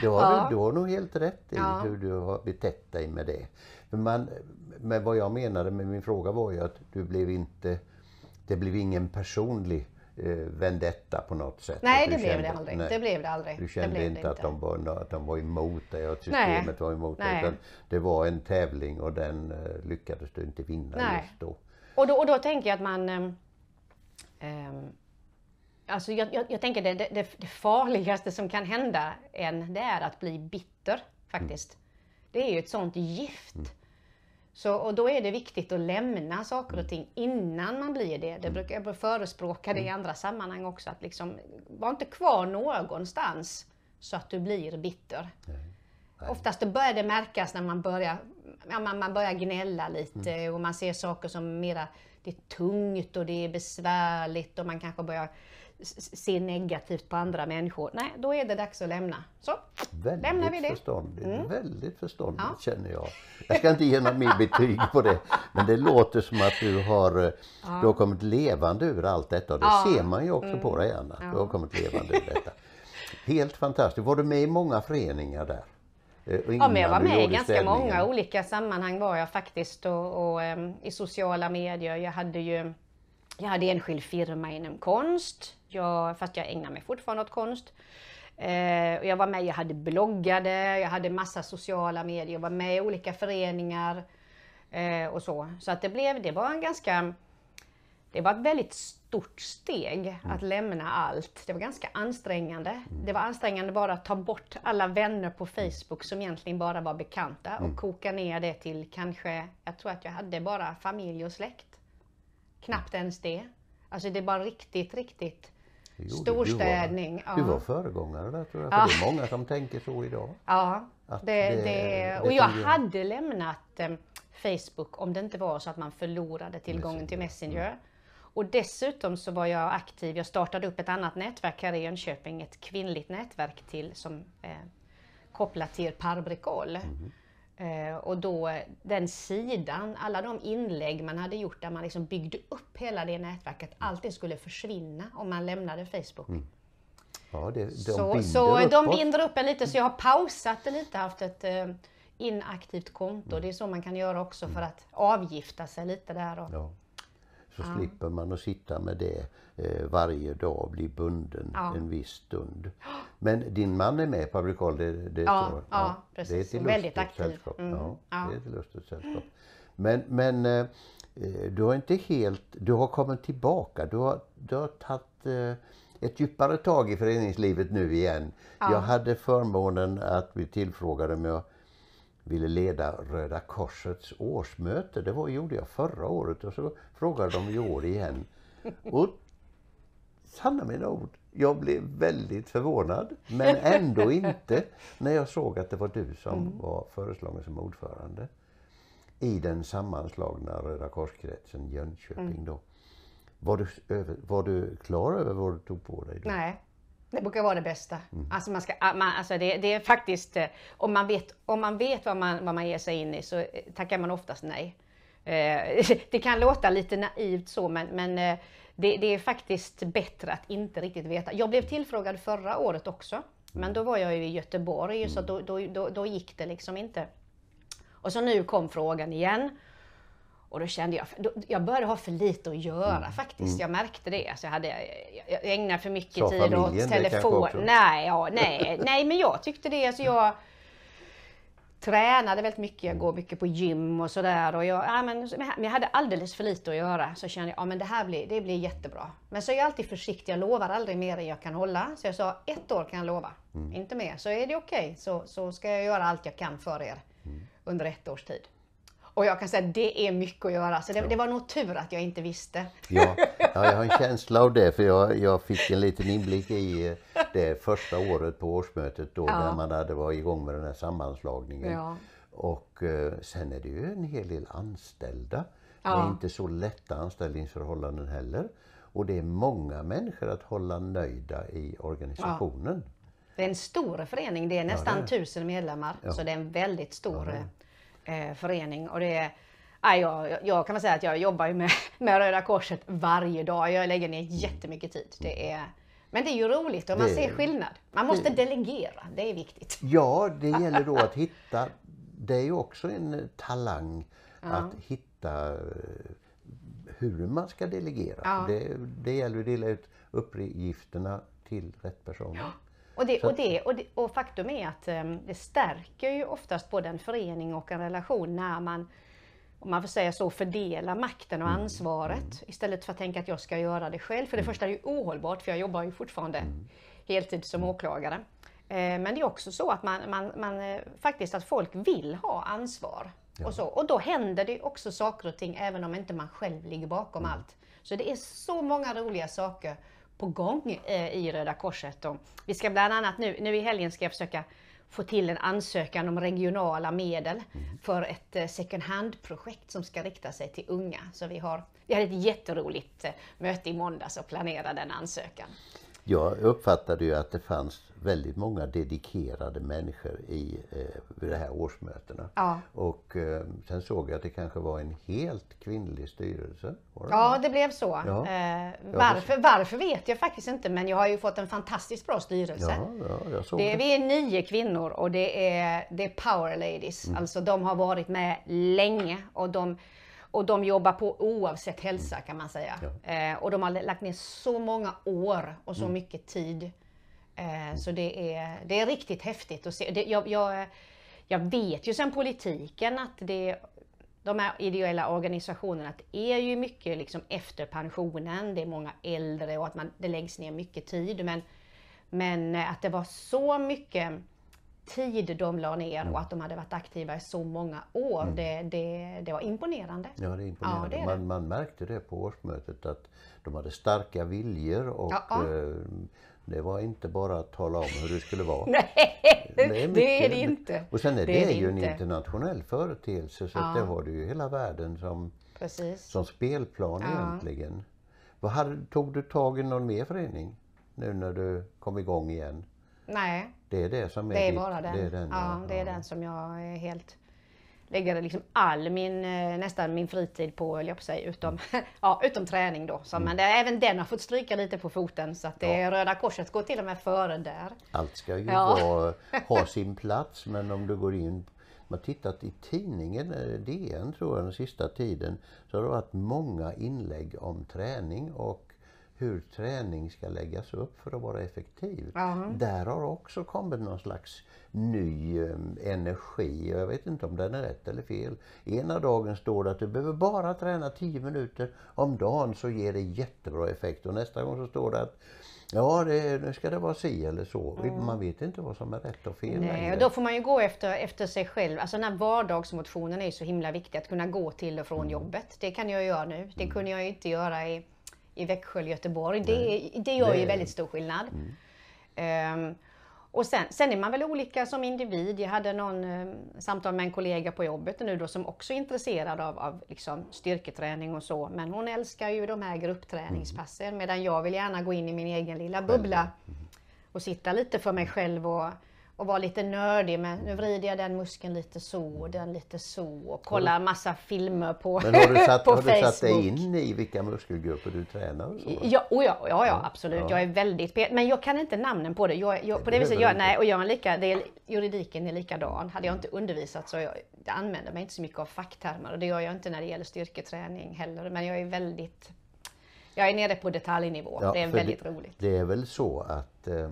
det har Ja. du, du har nog helt rätt i Ja. hur du har betett dig med det. Men, man, men vad jag menade med min fråga var ju att du blev inte, det blev ingen personlig eh, vendetta på något sätt. Nej, det blev kände- det aldrig. nej. Det blev det aldrig. Du det kände blev inte det att de, var, att de var emot dig och att Nej. systemet var emot dig. Nej. Utan det var en tävling och den eh, lyckades du inte vinna Nej. just då. Och då, och då tänker jag att man... ehm, ehm, alltså jag, jag, jag tänker det, det, det farligaste som kan hända en, det är att bli bitter faktiskt. Det är ju ett sånt gift. Så, och då är det viktigt att lämna saker och ting innan man blir det. det brukar, jag förespråka det i andra sammanhang också. Att liksom, var inte kvar någonstans så att du blir bitter. Oftast då börjar det märkas när man börjar, ja, man, man börjar gnälla lite och man ser saker som mera, det är tungt och det är besvärligt och man kanske börjar se negativt på andra människor. Nej, då är det dags att lämna. Så, lämnar vi Väldigt det. förståndigt, väldigt förståndigt Ja. känner jag. Jag ska inte ge något mer betyg på det. Men det låter som att du har, eh, du har kommit levande ur allt detta. Det Ja. ser man ju också på dig Anna. Du har kommit levande ur detta. Helt fantastiskt. Var du med i många föreningar där? Eh, Ja, men jag var med i ganska ställningen. många olika sammanhang var jag faktiskt och, och em, i sociala medier. Jag hade ju jag hade enskild firma inom konst, jag, fast jag ägnar mig fortfarande åt konst. Eh, och jag var med, jag hade bloggade, jag hade massa sociala medier, jag var med i olika föreningar eh, och så. Så att det blev, det var en ganska, det var ett väldigt stort steg att lämna allt. Det var ganska ansträngande. Det var ansträngande bara att ta bort alla vänner på Facebook som egentligen bara var bekanta och koka ner det till kanske, jag tror att jag hade bara familj och släkt. Knappt ens det. Alltså det var riktigt, riktigt gjorde- storstädning. Du var, du var föregångare där tror jag. För Ja. det är många som tänker så idag. Ja, det, det- det, och jag hade lämnat eh, Facebook om det inte var så att man förlorade tillgången till Messenger. Och dessutom så var jag aktiv, jag startade upp ett annat nätverk här i Jönköping, ett kvinnligt nätverk till som eh, kopplat till Parbricol. Eh, och då eh, den sidan, alla de inlägg man hade gjort där man liksom byggde upp hela det nätverket, allt det skulle försvinna om man lämnade Facebook. Ja, det, de Så, binder så de binder upp en lite, så jag har pausat det lite, haft ett eh, inaktivt konto. Det är så man kan göra också för att avgifta sig lite där. Och, Ja. Så slipper man att sitta med det eh, varje dag och bli bunden Ja. en viss stund. Men din man är med på Fabrikal, det, det Ja, står- ja, precis. Det är Och väldigt aktiv. sällskap. Mm, Ja, ja. Det är ett illustigt sällskap. Men, men eh, eh, du har inte helt, du har kommit tillbaka. Du har, du har tagit eh, ett djupare tag i föreningslivet nu igen. Jag hade förmånen att bli tillfrågad om jag ville leda Röda Korsets årsmöte. Det var, gjorde jag förra året och så frågade de i år igen. Och sanna mina ord, jag blev väldigt förvånad. Men ändå inte när jag såg att det var du som var föreslagen som ordförande i den sammanslagna Röda Korskretsen Jönköping. Då. Var, du, över, var du klar över vad du tog på dig? Då? Nej, det brukar vara det bästa. Alltså man ska, man, alltså det, det är faktiskt, eh, om man vet, om man vet vad, man, vad man ger sig in i så eh, tackar man oftast nej. Eh, Det kan låta lite naivt så men, men det, det är faktiskt bättre att inte riktigt veta. Jag blev tillfrågad förra året också. Men då var jag ju i Göteborg så då, då, då, då gick det liksom inte. Och så nu kom frågan igen. Och då kände jag, jag började ha för lite att göra Mm. faktiskt. Jag märkte det. Alltså jag, hade, jag, ägnade för mycket Sa tid familjen åt telefon. Nej, ja, nej, nej, men jag tyckte det. Alltså jag tränade väldigt mycket, jag går mycket på gym och sådär. Och jag, ja, men, men jag hade alldeles för lite att göra. Så kände jag, ja men det här blir, det blir jättebra. Men så är jag alltid försiktig, jag lovar aldrig mer än jag kan hålla. Så jag sa, ett år kan jag lova, inte mer. Så är det okej, så, så ska jag göra allt jag kan för er under ett års tid. Och jag kan säga att det är mycket att göra, så det, det var nog tur att jag inte visste. Ja, ja, jag har en känsla av det för jag, jag fick en liten inblick i eh, det första året på årsmötet då Ja. när man hade varit igång med den här sammanslagningen. Ja. Och eh, sen är det ju en hel del anställda. Det Ja. är inte så lätta anställningsförhållanden heller. Och det är många människor att hålla nöjda i organisationen. Det är en stor förening, det är nästan det är tusen medlemmar. Ja. Så det är en väldigt stor eh, förening. Och det är, ja, jag, jag kan väl säga att jag jobbar ju med, med Röda Korset varje dag. Jag lägger ner jättemycket tid. Det är, men det är ju roligt och man Det- ser skillnad. Man måste delegera, det är viktigt. Ja, det gäller då att hitta, det är ju också en eh, talang att hitta eh, hur man ska delegera. Ja. Det, det gäller att dela ut uppgifterna till rätt personer. Och, det, och, det, och, det, och faktum är att um, det stärker ju oftast både en förening och en relation när man, om man får säga så, fördelar makten och ansvaret istället för att tänka att jag ska göra det själv. För det första är det ju ohållbart, för jag jobbar ju fortfarande heltid som åklagare. Eh, men det är också så att man, man, man eh, faktiskt att folk vill ha ansvar. Och, så. och då händer det också saker och ting även om inte man själv ligger bakom allt. Så det är så många roliga saker på gång eh, i Röda Korset. Och vi ska bland annat nu, nu i helgen ska jag försöka få till en ansökan om regionala medel för ett eh, second hand-projekt som ska rikta sig till unga. Så vi, har, vi hade ett jätteroligt eh, möte i måndags och planerade den ansökan. Jag uppfattade ju att det fanns väldigt många dedikerade människor i eh, vid de här årsmötena. Ja. Och eh, sen såg jag att det kanske var en helt kvinnlig styrelse. Det Ja, det blev så. Ja. Eh, varför, varför vet jag faktiskt inte, men jag har ju fått en fantastiskt bra styrelse. ja, ja, jag såg Det det. vi är nio kvinnor och det är, det är power ladies. Alltså de har varit med länge och de, och de jobbar på oavsett hälsa kan man säga. Eh, och de har lagt ner så många år och så mycket tid. Eh, så det är, det är riktigt häftigt att se. Det, jag, jag, jag vet ju sen politiken att det de här ideella organisationerna, att det är ju mycket liksom efter pensionen, det är många äldre och att man, det läggs ner mycket tid. Men, men att det var så mycket tid de la ner och att de hade varit aktiva i så många år, det, det, det var imponerande. Ja, det är imponerande. Ja, det är det. Man, man märkte det på årsmötet att de hade starka viljor och Ja, ja. eh, det var inte bara att tala om hur det skulle vara. Nej, det är, mycket- det inte. Och sen är det, Det är det ju en inte. internationell företeelse så Ja. det har du ju hela världen som, Precis. som spelplan egentligen. Vad hade, tog du tag i någon mer förening nu när du kom igång igen? Nej, Det är det som är det är ditt- bara den. Det är den ja, det är den som jag är helt lägger liksom all min, eh, nästan min fritid på, höll jag på säga, utom, ja, utom träning då. Så, Men det, även den har fått stryka lite på foten så att det är Röda Korset går till och med före där. Allt ska ju Ja. vara, ha sin plats men om du går in man har tittat i tidningen, eh, DN tror jag den sista tiden, så har det varit många inlägg om träning och hur träning ska läggas upp för att vara effektiv. Ja. Där har också kommit någon slags ny eh, energi. Jag vet inte om den är rätt eller fel. Ena dagen står det att du behöver bara träna 10 minuter om dagen så ger det jättebra effekt. Och nästa gång så står det att ja, det, nu ska det vara si eller så. Man vet inte vad som är rätt och fel Nej, längre. och då får man ju gå efter, efter sig själv. Alltså den här vardagsmotionen är ju så himla viktig, att kunna gå till och från jobbet. Det kan jag göra nu. Det kunde jag ju inte göra i, i Växjö eller Göteborg. Det, det gör Det ju väldigt stor skillnad. Ehm, och sen, sen är man väl olika som individ. Jag hade någon eh, samtal med en kollega på jobbet nu då som också är intresserad av, av liksom styrketräning och så. Men hon älskar ju de här gruppträningspassen medan jag vill gärna gå in i min egen lilla bubbla och sitta lite för mig själv och, och vara lite nördig. Men nu vrider jag den muskeln lite så och den lite så och kollar massa filmer på, Men har du satt, har du satt dig Facebook. in i vilka muskelgrupper du tränar? Och så? Ja, oh ja, ja, ja, absolut. Jag är väldigt pe- Men jag kan inte namnen på det. Jag, jag, på det viset, jag, nej, och jag är lika, det är, juridiken är likadan. Hade jag inte undervisat så jag, jag använder mig inte så mycket av facktermer och det gör jag inte när det gäller styrketräning heller. Men jag är väldigt, jag är nere på detaljnivå. Ja, det är väldigt roligt. Det är väl så att eh,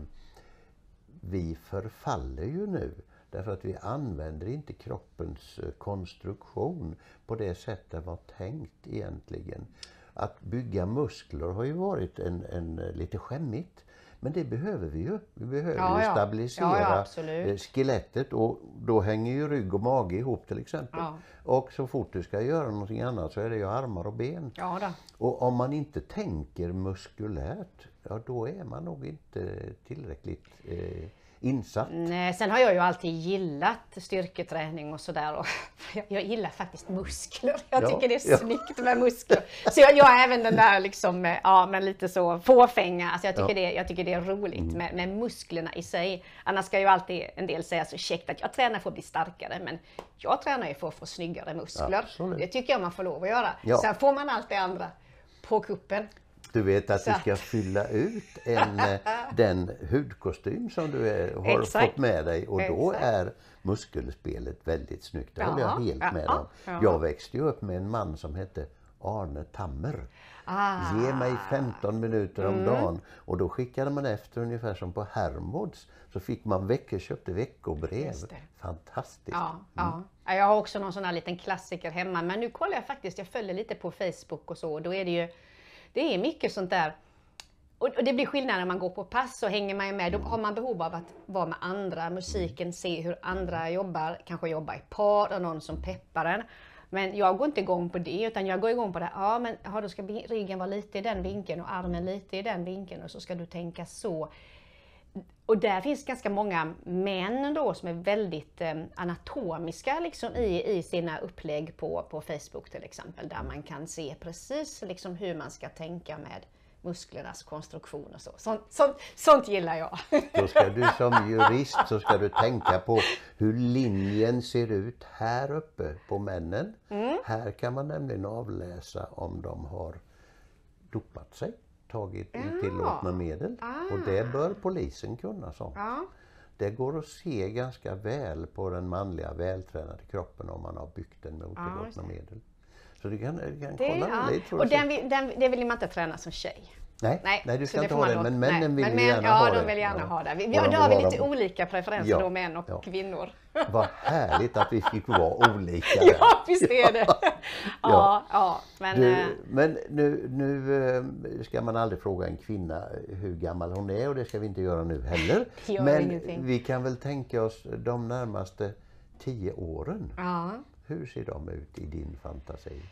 vi förfaller ju nu därför att vi använder inte kroppens eh, konstruktion på det sätt det var tänkt egentligen. Att bygga muskler har ju varit en, en, eh, lite skämmigt. Men det behöver vi ju. Vi behöver Ja, ja. stabilisera Ja, eh, skelettet och då hänger ju rygg och mage ihop till exempel. Och så fort du ska göra någonting annat så är det ju armar och ben. Och om man inte tänker muskulärt, ja då är man nog inte tillräckligt eh, insatt. Nej, sen har jag ju alltid gillat styrketräning och sådär. jag gillar faktiskt muskler. Jag Ja, tycker det är ja. snyggt med muskler. Så jag, jag är även den där liksom, eh, ja men lite så fåfänga. Alltså jag, tycker Ja. det, jag tycker det är roligt Mm. med, med musklerna i sig. Annars ska ju alltid en del säga så käckt att jag tränar för att bli starkare. Men jag tränar ju för att få snyggare muskler. Absolut. Det tycker jag man får lov att göra. Ja. Sen får man allt det andra på kuppen. Du vet att du ska fylla ut en, eh, den hudkostym som du är, har Exakt. fått med dig och då Exakt. är muskelspelet väldigt snyggt. Det håller jag Ja, helt med om. ja. Jag växte ju upp med en man som hette Arne Tammer. Ah. Ge mig 15 minuter om dagen. Och då skickade man efter ungefär som på Hermods. Så fick man veckor, köpte veckobrev. Fantastiskt. Ja, ja. Ja, Jag har också någon sån här liten klassiker hemma. Men nu kollar jag faktiskt, jag följer lite på Facebook och så. och Då är det ju, det är mycket sånt där. Och och det blir skillnad när man går på pass och hänger man ju med. Då har man behov av att vara med andra, musiken, se hur andra jobbar. Kanske jobba i par och någon som peppar en. Men jag går inte igång på det, utan jag går igång på det. Ja, men ja, då ska ryggen vara lite i den vinkeln och armen lite i den vinkeln och så ska du tänka så. Och där finns ganska många män då som är väldigt eh, anatomiska liksom, i, i sina upplägg på, på Facebook till exempel. Där man kan se precis liksom, hur man ska tänka med musklernas konstruktion och så. Sånt, sånt, sånt gillar jag. Då ska du som jurist så ska du tänka på hur linjen ser ut här uppe på männen. Mm. Här kan man nämligen avläsa om de har dopat sig, tagit otillåtna medel. Och det bör polisen kunna sånt. Ja. Det går att se ganska väl på den manliga vältränade kroppen om man har byggt den med otillåtna medel. Så du kan, du kan Det, kolla ja. lite. Och den, den, det vill man inte träna som tjej. Nej, Nej, nej, du ska det inte ha den, men männen vill men män- gärna ja, ha de den. vill gärna Ja. ha det. Vi, ja, de då har vi lite dem. olika preferenser Ja, då, män och ja. kvinnor. Vad härligt att vi fick vara olika. där. Ja, visst är det. Ja, ja, men... Du, eh, men nu, nu eh, ska man aldrig fråga en kvinna hur gammal hon är och det ska vi inte göra nu heller. Det gör Men ingenting. vi kan väl tänka oss de närmaste tio åren. ja. Hur ser de ut i din fantasi?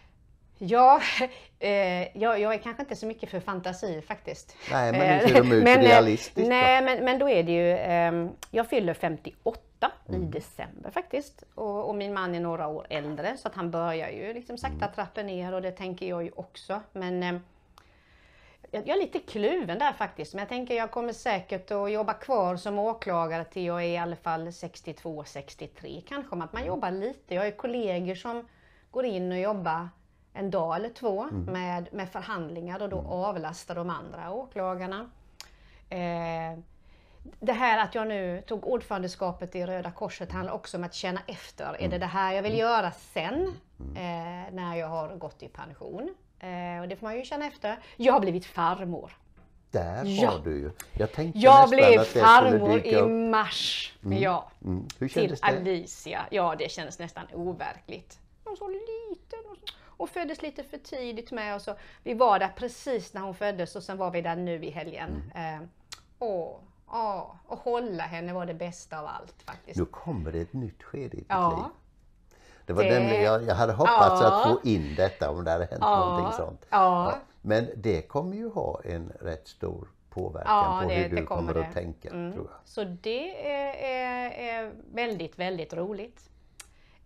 Ja, eh, jag, jag är kanske inte så mycket för fantasi faktiskt. Nej, men Eh, hur ser de ut men, eh, realistiskt? Nej, men, men då är det ju, ehm, jag fyller 58 Mm. i december faktiskt. Och, och min man är några år äldre så att han börjar ju liksom sakta Mm. trappa ner och det tänker jag ju också. Men ehm, jag är lite kluven där faktiskt. Men jag tänker jag kommer säkert att jobba kvar som åklagare till jag är i alla fall 62, 63 kanske. Om att man jobbar lite. Jag har ju kollegor som går in och jobbar en dag eller två med, med förhandlingar och då avlastar de andra åklagarna. Eh, det här att jag nu tog ordförandeskapet i Röda Korset handlar också om att känna efter. Är det det här jag vill göra sen eh, när jag har gått i pension? Eh, och det får man ju känna efter. Jag har blivit farmor. Där Ja. har du ju. Jag tänkte Jag blev farmor i mars. Ja, Mm. Hur till kändes det? Alicia. Ja, det kändes nästan overkligt. Hon så liten och, så, och föddes lite för tidigt med. Och så. Vi var där precis när hon föddes och sen var vi där nu i helgen. Mm. Eh, och, ja, och hålla henne var det bästa av allt faktiskt. Nu kommer det ett nytt skede i ditt Ja. liv. Det var Det- nämligen, jag, jag hade hoppats Ja. att få in detta om det hade hänt Ja. någonting sånt. Ja. Men det kommer ju ha en rätt stor påverkan Ja, på det- hur du kommer, kommer att tänka, Mm. tror jag. Så det är, är, är väldigt, väldigt roligt.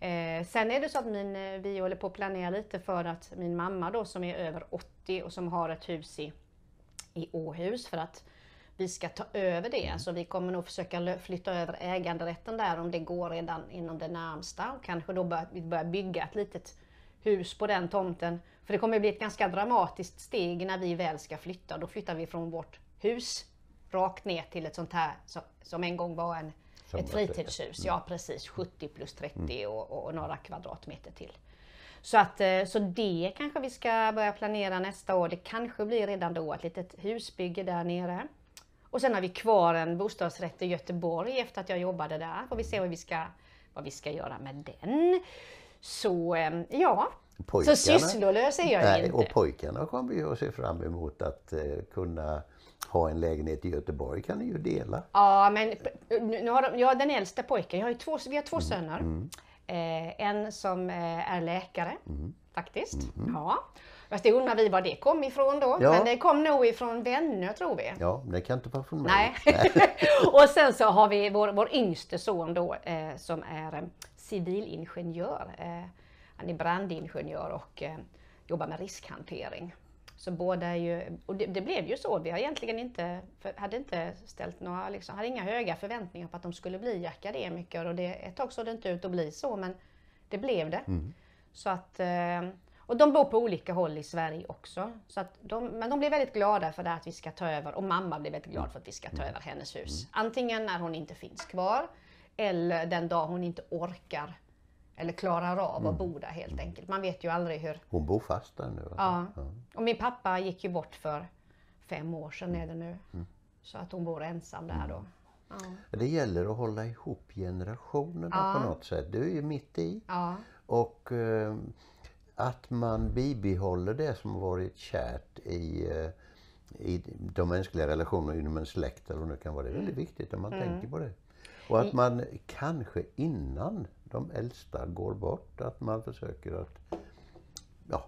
Eh, sen är det så att min, eh, vi håller på att planera lite för att min mamma då som är över 80 och som har ett hus i, i Åhus för att vi ska ta över det. Så vi kommer nog försöka flytta över äganderätten där om det går redan inom det närmsta och kanske då bör, börja bygga ett litet hus på den tomten. För det kommer bli ett ganska dramatiskt steg när vi väl ska flytta. Då flyttar vi från vårt hus rakt ner till ett sånt här som en gång var en, ett fritidshus. Ja precis, 70 plus 30 och, och några kvadratmeter till. Så, att, eh, så det kanske vi ska börja planera nästa år. Det kanske blir redan då ett litet husbygge där nere. Och sen har vi kvar en bostadsrätt i Göteborg efter att jag jobbade där. Får vi se vad vi ska, vad vi ska göra med den. Så eh, ja, Pojkarna- så sysslolös är jag Nej, inte. och pojkarna kommer ju att se fram emot att eh, kunna ha en lägenhet i Göteborg kan ni ju dela. Ja, men nu har de, ja, den äldsta pojken, jag har två, vi har två Mm, söner. Eh, en som eh, är läkare Mm. faktiskt. Ja. Fast det undrar vi var det kom ifrån då. Ja. Men det kom nog ifrån vänner tror vi. Ja, men det kan inte vara från mig. Nej. och sen så har vi vår, vår yngste son då eh, som är eh, civilingenjör. Eh, han är brandingenjör och jobbar med riskhantering. Så båda är ju, och det, det blev ju så. Vi har egentligen inte, för, hade inte ställt några, liksom, hade inga höga förväntningar på att de skulle bli akademiker och det, ett tag såg det inte ut att bli så men det blev det. Så att, eh, och de bor på olika håll i Sverige också. Så att de, men de blir väldigt glada för det att vi ska ta över och mamma blir väldigt glad för att vi ska ta över hennes hus. Antingen när hon inte finns kvar eller den dag hon inte orkar eller klarar av att bo där helt enkelt. Man vet ju aldrig hur... Hon bor fast där nu. alltså. Ja. Och min pappa gick ju bort för fem år sedan är det nu. Så att hon bor ensam där då. Ja. Det gäller att hålla ihop generationerna Ja. på något sätt. Du är ju mitt i. Ja. Och eh, att man bibehåller det som varit kärt i, eh, i de mänskliga relationerna inom en släkt eller vad det kan vara. Det är väldigt viktigt om man tänker på det. Och att man kanske innan de äldsta går bort, att man försöker att ja,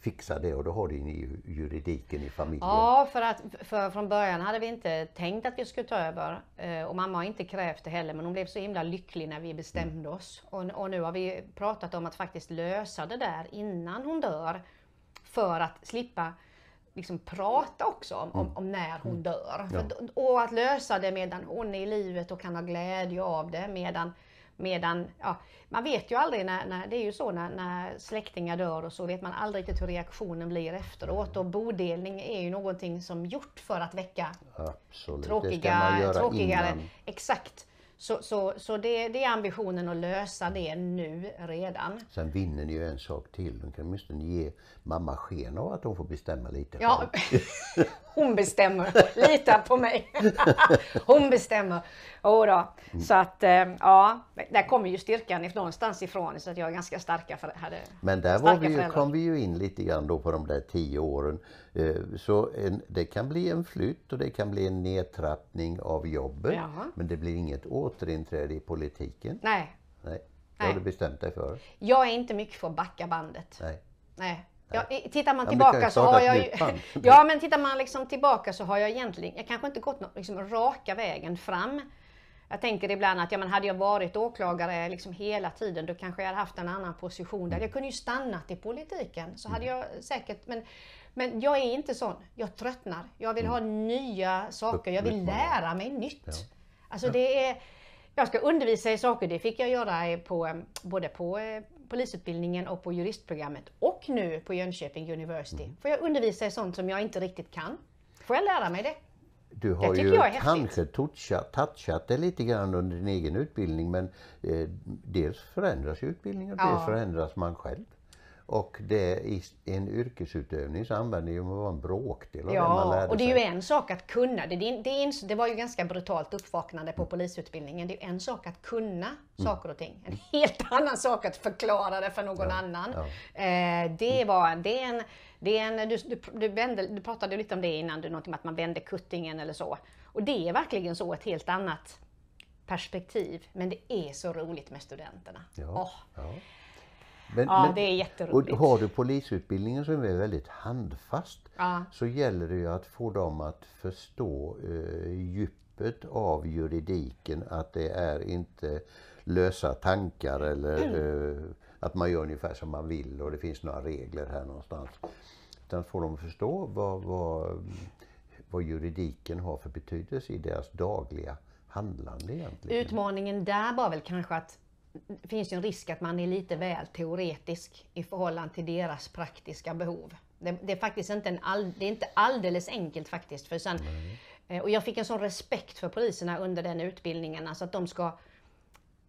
fixa det och då har du ju juridiken i familjen. Ja, för att för från början hade vi inte tänkt att vi skulle ta över. Eh, Och mamma har inte krävt det heller, men hon blev så himla lycklig när vi bestämde oss. Och, och nu har vi pratat om att faktiskt lösa det där innan hon dör. För att slippa liksom prata också om, om, om när hon dör. För, och att lösa det medan hon är i livet och kan ha glädje av det medan Medan, ja, man vet ju aldrig när, när det är ju så när, när släktingar dör och så vet man aldrig riktigt hur reaktionen blir efteråt och bodelning är ju någonting som gjort för att väcka Absolut. tråkiga, tråkigare. innan. Exakt. Så, så, så det, det är ambitionen att lösa det nu redan. Sen vinner ni ju en sak till. De kan åtminstone ge mamma sken av att hon får bestämma lite. Ja, hon bestämmer. Lita på mig. Hon bestämmer. Jodå. Så att, eh, ja, där kommer ju styrkan någonstans ifrån. Så att jag är ganska starka för, hade Men där var vi, ju- kom vi ju in lite grann då på de där tio åren. Eh, Så en, det kan bli en flytt och det kan bli en nedtrappning av jobbet. Jaha. Men det blir inget återinträde i politiken. Nej, Nej, det har du bestämt dig för. jag är inte mycket för att backa bandet. Nej. Nej. Ja, tittar man tillbaka så har jag ju... Ja, men tittar man liksom tillbaka så har jag egentligen, jag kanske inte gått liksom raka vägen fram. Jag tänker ibland att ja, men hade jag varit åklagare liksom hela tiden då kanske jag hade haft en annan position där. Jag kunde ju stannat i politiken så hade jag säkert, men, men jag är inte sån. Jag tröttnar. Jag vill ha nya saker. Jag vill lära mig nytt. Alltså det är, jag ska undervisa i saker, det fick jag göra på, både på eh, polisutbildningen och på juristprogrammet och nu på Jönköping University. Mm. Får jag undervisa i sånt som jag inte riktigt kan? Får jag lära mig det? Du har ju kanske touchat, touchat det lite grann under din egen utbildning men eh, dels förändras utbildningen, Ja. dels förändras man själv. Och det, i en yrkesutövning så använder ju man en bråkdel av det man Ja, lärde och det är sig. ju en sak att kunna. Det, det, det, det var ju ganska brutalt uppvaknande på polisutbildningen. Det är en sak att kunna Mm. saker och ting. En helt annan sak att förklara det för någon annan. Eh, det var, det är en, det är en, du, du, du, vände, du pratade lite om det innan, du, någonting om att man vände kuttingen eller så. Och det är verkligen så, ett helt annat perspektiv. Men det är så roligt med studenterna. Ja. Ja. Men, Ja, men- det är jätteroligt. Och har du polisutbildningen som är väldigt handfast Ja. så gäller det ju att få dem att förstå eh, djupet av juridiken. Att det är inte lösa tankar eller Mm. eh, att man gör ungefär som man vill och det finns några regler här någonstans. Utan får de förstå vad, vad, vad juridiken har för betydelse i deras dagliga handlande egentligen. Utmaningen där var väl kanske att det finns ju en risk att man är lite väl teoretisk i förhållande till deras praktiska behov. Det, det är faktiskt inte, en all, det är inte alldeles enkelt faktiskt. För sen, eh, och jag fick en sån respekt för poliserna under den utbildningen, alltså att de ska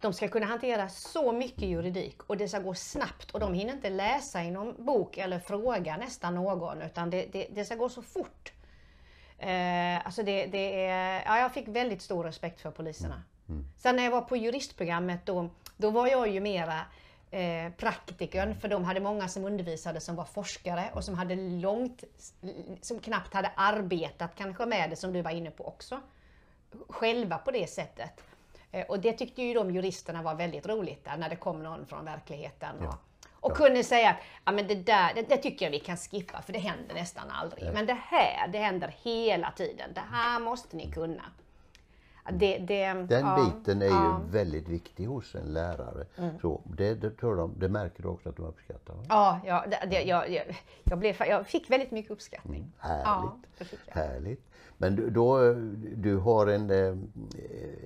de ska kunna hantera så mycket juridik och det ska gå snabbt och de hinner inte läsa i någon bok eller fråga nästan någon utan det, det, det ska gå så fort. Eh, alltså det, det är, ja, jag fick väldigt stor respekt för poliserna. Sen när jag var på juristprogrammet då, då var jag ju mera eh, praktikern för de hade många som undervisade som var forskare och som hade långt, som knappt hade arbetat kanske med det som du var inne på också. Själva på det sättet. Eh, och det tyckte ju de juristerna var väldigt roligt där, när det kom någon från verkligheten. Och, och kunde säga att ja, men det där det, det tycker jag vi kan skippa för det händer nästan aldrig. Men det här, det händer hela tiden. Det här måste ni kunna. Det, det, Den ja, biten är ja. Mm. ju väldigt viktig hos en lärare. Så det, det, tror de, det märker du också att de uppskattar? Va? Ja, ja det, jag, jag, jag, blev, jag fick väldigt mycket uppskattning. Härligt. Ja. Härligt. Men du, då, du har en, eh,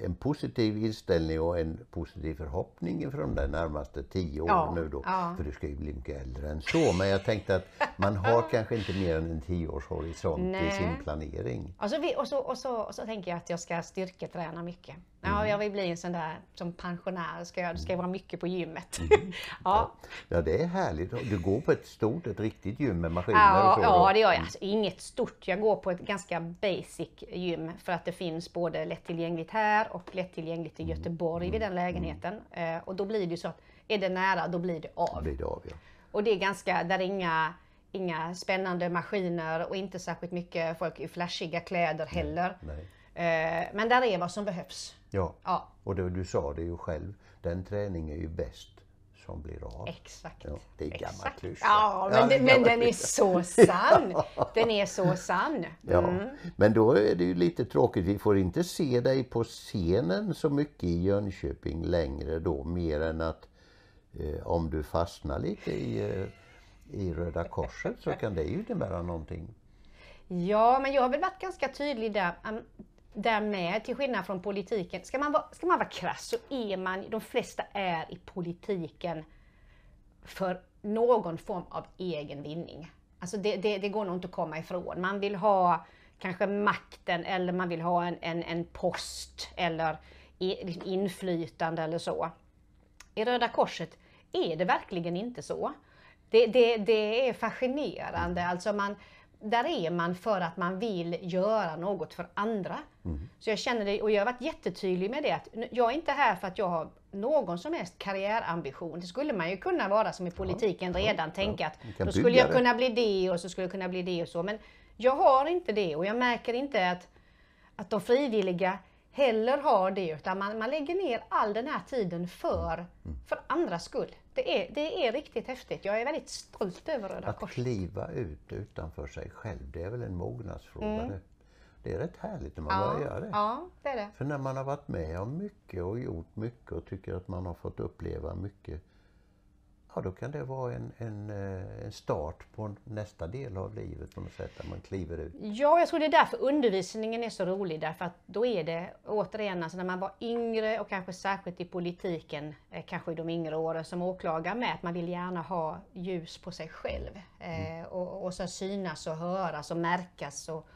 en positiv inställning och en positiv förhoppning inför de närmaste tio åren Ja, nu då. ja. För du ska ju bli mycket äldre än så. Men jag tänkte att man har kanske inte mer än en tioårshorisont i Nej. sin planering. Och så, vi- och, så, och, så, och så tänker jag att jag ska styrketräna mycket. Mm. Ja, jag vill bli en sån där, som pensionär ska jag, ska jag vara mycket på gymmet. Mm. ja, Ja, det är härligt. Du går på ett stort, ett riktigt gym med maskiner och ja, så? ja, då? det gör jag. Alltså, inget stort. Jag går på ett ganska basic gym för att det finns både lättillgängligt här och lättillgängligt Mm. i Göteborg vid den lägenheten. Eh, och då blir det ju så att är det nära, då blir det av. Blir det av, ja. Och det är ganska, där är inga, inga spännande maskiner och inte särskilt mycket folk i flashiga kläder heller. Nej. Eh, men där är vad som behövs. Ja, Ja, och det, du sa det ju själv. Den träning är ju bäst som blir av. exakt. Ja, det är gammal Exakt. klyscha. Ja, Ja, men, det, men gammal den är så sann. Den är så sann. Ja, Mm. men då är det ju lite tråkigt. Vi får inte se dig på scenen så mycket i Jönköping längre då. Mer än att eh, om du fastnar lite i, eh, i Röda Korset så kan det ju innebära någonting. Ja, men jag har väl varit ganska tydlig där, där med, till skillnad från politiken. Ska man, vara, ska man vara krass så är man, de flesta är i politiken för någon form av egen vinning. Alltså det, det, det går nog inte att komma ifrån. Man vill ha kanske makten eller man vill ha en, en, en post eller liksom inflytande eller så. I Röda Korset är det verkligen inte så. Det, det, det är fascinerande. Alltså man, där är man för att man vill göra något för andra. Mm. Så jag känner det, och jag har varit jättetydlig med det, att jag är inte här för att jag har någon som helst karriärambition. Det skulle man ju kunna vara som i politiken ja, redan, ja, tänka att ja, då skulle jag det. kunna bli det och så skulle jag kunna bli det och så. Men jag har inte det och jag märker inte att, att de frivilliga heller har det, utan man, man lägger ner all den här tiden för, mm. för andras skull. Det är, det är riktigt häftigt. Jag är väldigt stolt över Röda Korset. Att kliva ut utanför sig själv, det är väl en mognadsfråga mm. det. Är rätt härligt när man ja, börjar göra det. Ja, det är det. För när man har varit med om mycket och gjort mycket och tycker att man har fått uppleva mycket ja då kan det vara en, en, eh, en, start på nästa del av livet på något sätt, där man kliver ut. Ja, jag tror det är därför undervisningen är så rolig, därför att då är det återigen, alltså när man var yngre och kanske särskilt i politiken, eh, kanske i de yngre åren som åklagare med, att man vill gärna ha ljus på sig själv. Eh, mm. och, och så synas och höras och märkas och,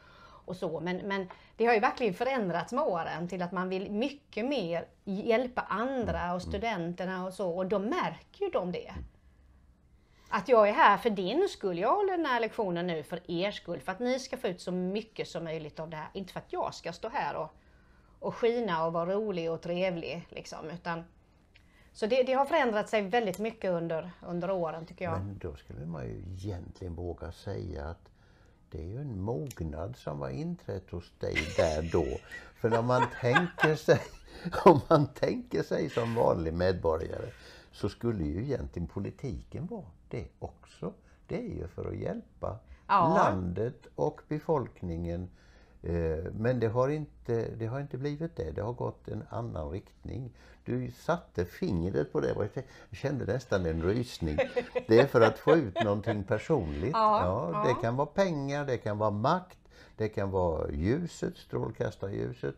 och så. Men, men det har ju verkligen förändrats med åren till att man vill mycket mer hjälpa andra och mm. studenterna och så och då märker ju de det. Att jag är här för din skull. Jag håller den här lektionen nu för er skull, för att ni ska få ut så mycket som möjligt av det här. Inte för att jag ska stå här och, och skina och vara rolig och trevlig. Liksom, utan, så det, det, har förändrat sig väldigt mycket under, under åren tycker jag. Men då skulle man ju egentligen våga säga att det är ju en mognad som var inträtt hos dig där då. För när man tänker sig, om man tänker sig som vanlig medborgare så skulle ju egentligen politiken vara det också. Det är ju för att hjälpa ja. landet och befolkningen. Eh, men det har, inte, det har inte blivit det. Det har gått en annan riktning. Du satte fingret på det. Jag kände nästan en rysning. Det är för att få ut någonting personligt. Ja, ja, det kan vara pengar, det kan vara makt, det kan vara ljuset, strålkastarljuset.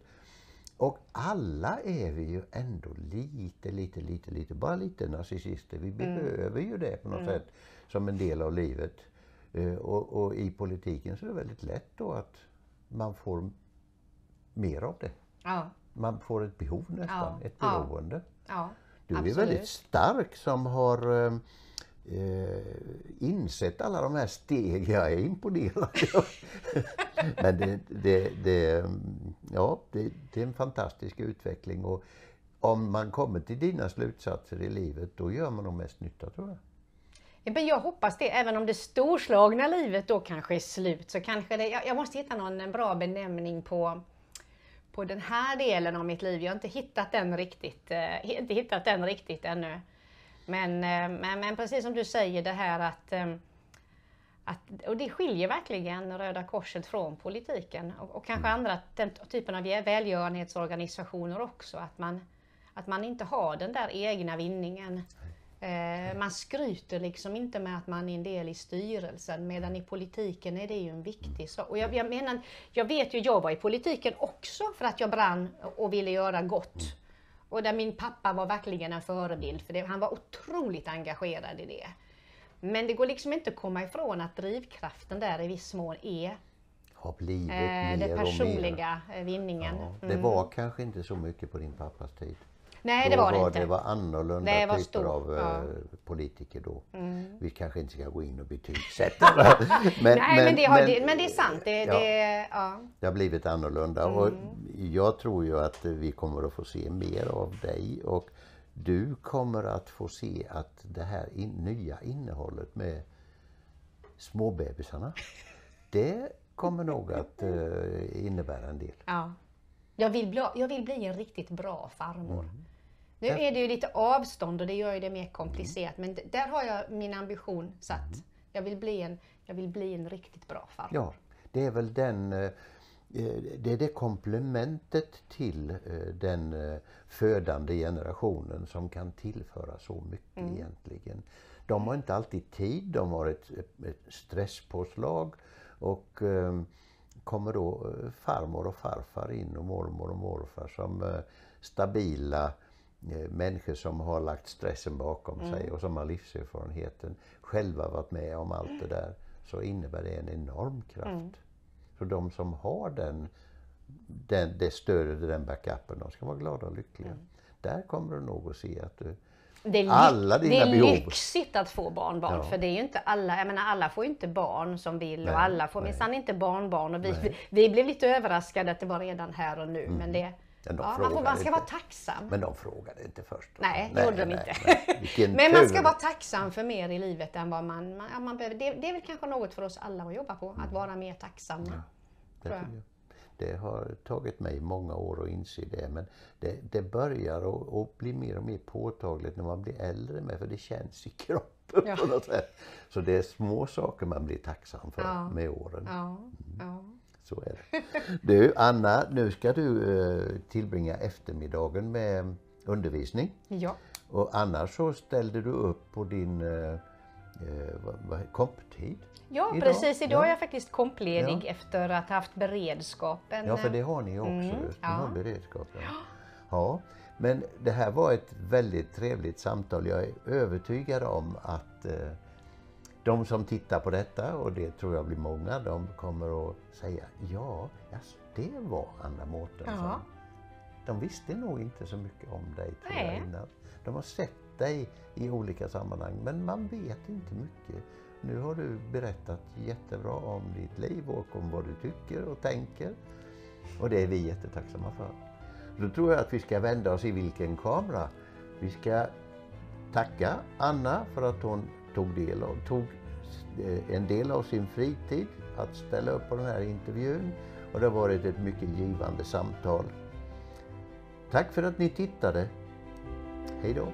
Och alla är vi ju ändå lite, lite, lite, lite, bara lite narcissister. Vi mm. behöver ju det på något mm. sätt som en del av livet. Uh, och, och, i politiken så är det väldigt lätt då att man får mer av det. Ja. Man får ett behov nästan, ja. ett beroende. Ja. Du är väldigt stark som har uh, eh, insett alla de här stegen. Jag är imponerad. Men det, det, det, ja, det, det är en fantastisk utveckling och om man kommer till dina slutsatser i livet då gör man nog mest nytta tror jag. Men jag hoppas det, även om det storslagna livet då kanske är slut så kanske det, jag, jag måste hitta någon bra benämning på på den här delen av mitt liv. Jag har inte hittat den riktigt, eh, inte hittat den riktigt ännu. Men, eh, men, men, precis som du säger det här att, eh, att och det skiljer verkligen Röda Korset från politiken och, och kanske mm. andra den typen av välgörenhetsorganisationer också. Att man, att man inte har den där egna vinningen. Eh, man skryter liksom inte med att man är en del i styrelsen medan i politiken är det ju en viktig sak. Och jag, jag menar, jag vet ju, jag var i politiken också för att jag brann och ville göra gott. Mm. Och där min pappa var verkligen en förebild för det. Han var otroligt engagerad i det. Men det går liksom inte att komma ifrån att drivkraften där i viss mån är har blivit eh, mer den personliga och mer. vinningen. Ja, det mm. var kanske inte så mycket på din pappas tid. Nej, det var det inte. Det var annorlunda det var typer stor. av ja. Eh, politiker då. Mm. Vi kanske inte ska gå in och betygsätta. men, Nej, men, men, det har, men, men, det är sant. Det, ja, det, ja. det har blivit annorlunda mm. och jag tror ju att vi kommer att få se mer av dig och du kommer att få se att det här in, nya innehållet med småbebisarna, det kommer nog att uh, innebära en del. Ja. Jag vill, bli, jag vill bli en riktigt bra farmor. Mm. Nu är det ju lite avstånd och det gör ju det mer komplicerat men där har jag min ambition satt. Jag vill bli en, jag vill bli en riktigt bra farmor. Ja, det är väl den eh, det är det komplementet till eh, den eh, födande generationen som kan tillföra så mycket mm. egentligen. De har inte alltid tid, de har ett, ett stresspåslag Och eh, kommer då eh, farmor och farfar in och mormor och morfar som eh, stabila eh, människor som har lagt stressen bakom Mm. sig och som har livserfarenheten, själva varit med om allt det där, så innebär det en enorm kraft. Mm. Så de som har den, den, det stödet och den backupen, de ska vara glada och lyckliga. Mm. Där kommer du nog att se att du Det är, Alla dina det är behov. lyxigt att få barnbarn Ja. för det är ju inte alla, jag menar alla får ju inte barn som vill Nej, och alla får minsann inte barnbarn och vi, Nej. Mm. vi, blev lite överraskade att det var redan här och nu men det, Men de ja, man, får, man ska inte. vara tacksam. Men de frågade inte först. Nej, det gjorde de inte. nej. Men man ska vara tacksam för mer i livet än vad man, man, ja, man behöver. Det, det är väl kanske något för oss alla att jobba på, att vara mer tacksamma. Det, jag. tycker jag. det har tagit mig många år att inse det men det, det börjar att, bli mer och mer påtagligt när man blir äldre med för det känns i kroppen Ja. på något sätt. Så det är små saker man blir tacksam för Ja. med åren. Ja, ja. Så är det. Du Anna, nu ska du eh, tillbringa eftermiddagen med undervisning. ja. Och annars så ställde du upp på din eh, eh, komptid. ja Idag? precis. Idag Ja. är jag faktiskt kompledig Ja. efter att ha haft beredskapen. Ja, för det har ni också. Mm, Ni ja. har beredskap. Ja. ja, men det här var ett väldigt trevligt samtal. Jag är övertygad om att eh, de som tittar på detta, och det tror jag blir många, de kommer att säga ja, yes, det var Anna Mårtensson. Ja. De visste nog inte så mycket om dig tror jag, innan. De har sett dig i olika sammanhang men man vet inte mycket. Nu har du berättat jättebra om ditt liv och om vad du tycker och tänker. Och det är vi jättetacksamma för. Då tror jag att vi ska vända oss i vilken kamera. Vi ska tacka Anna för att hon tog, del av, tog Eh, en del av sin fritid att ställa upp på den här intervjun. Och det har varit ett mycket givande samtal. Tack för att ni tittade. Hej då!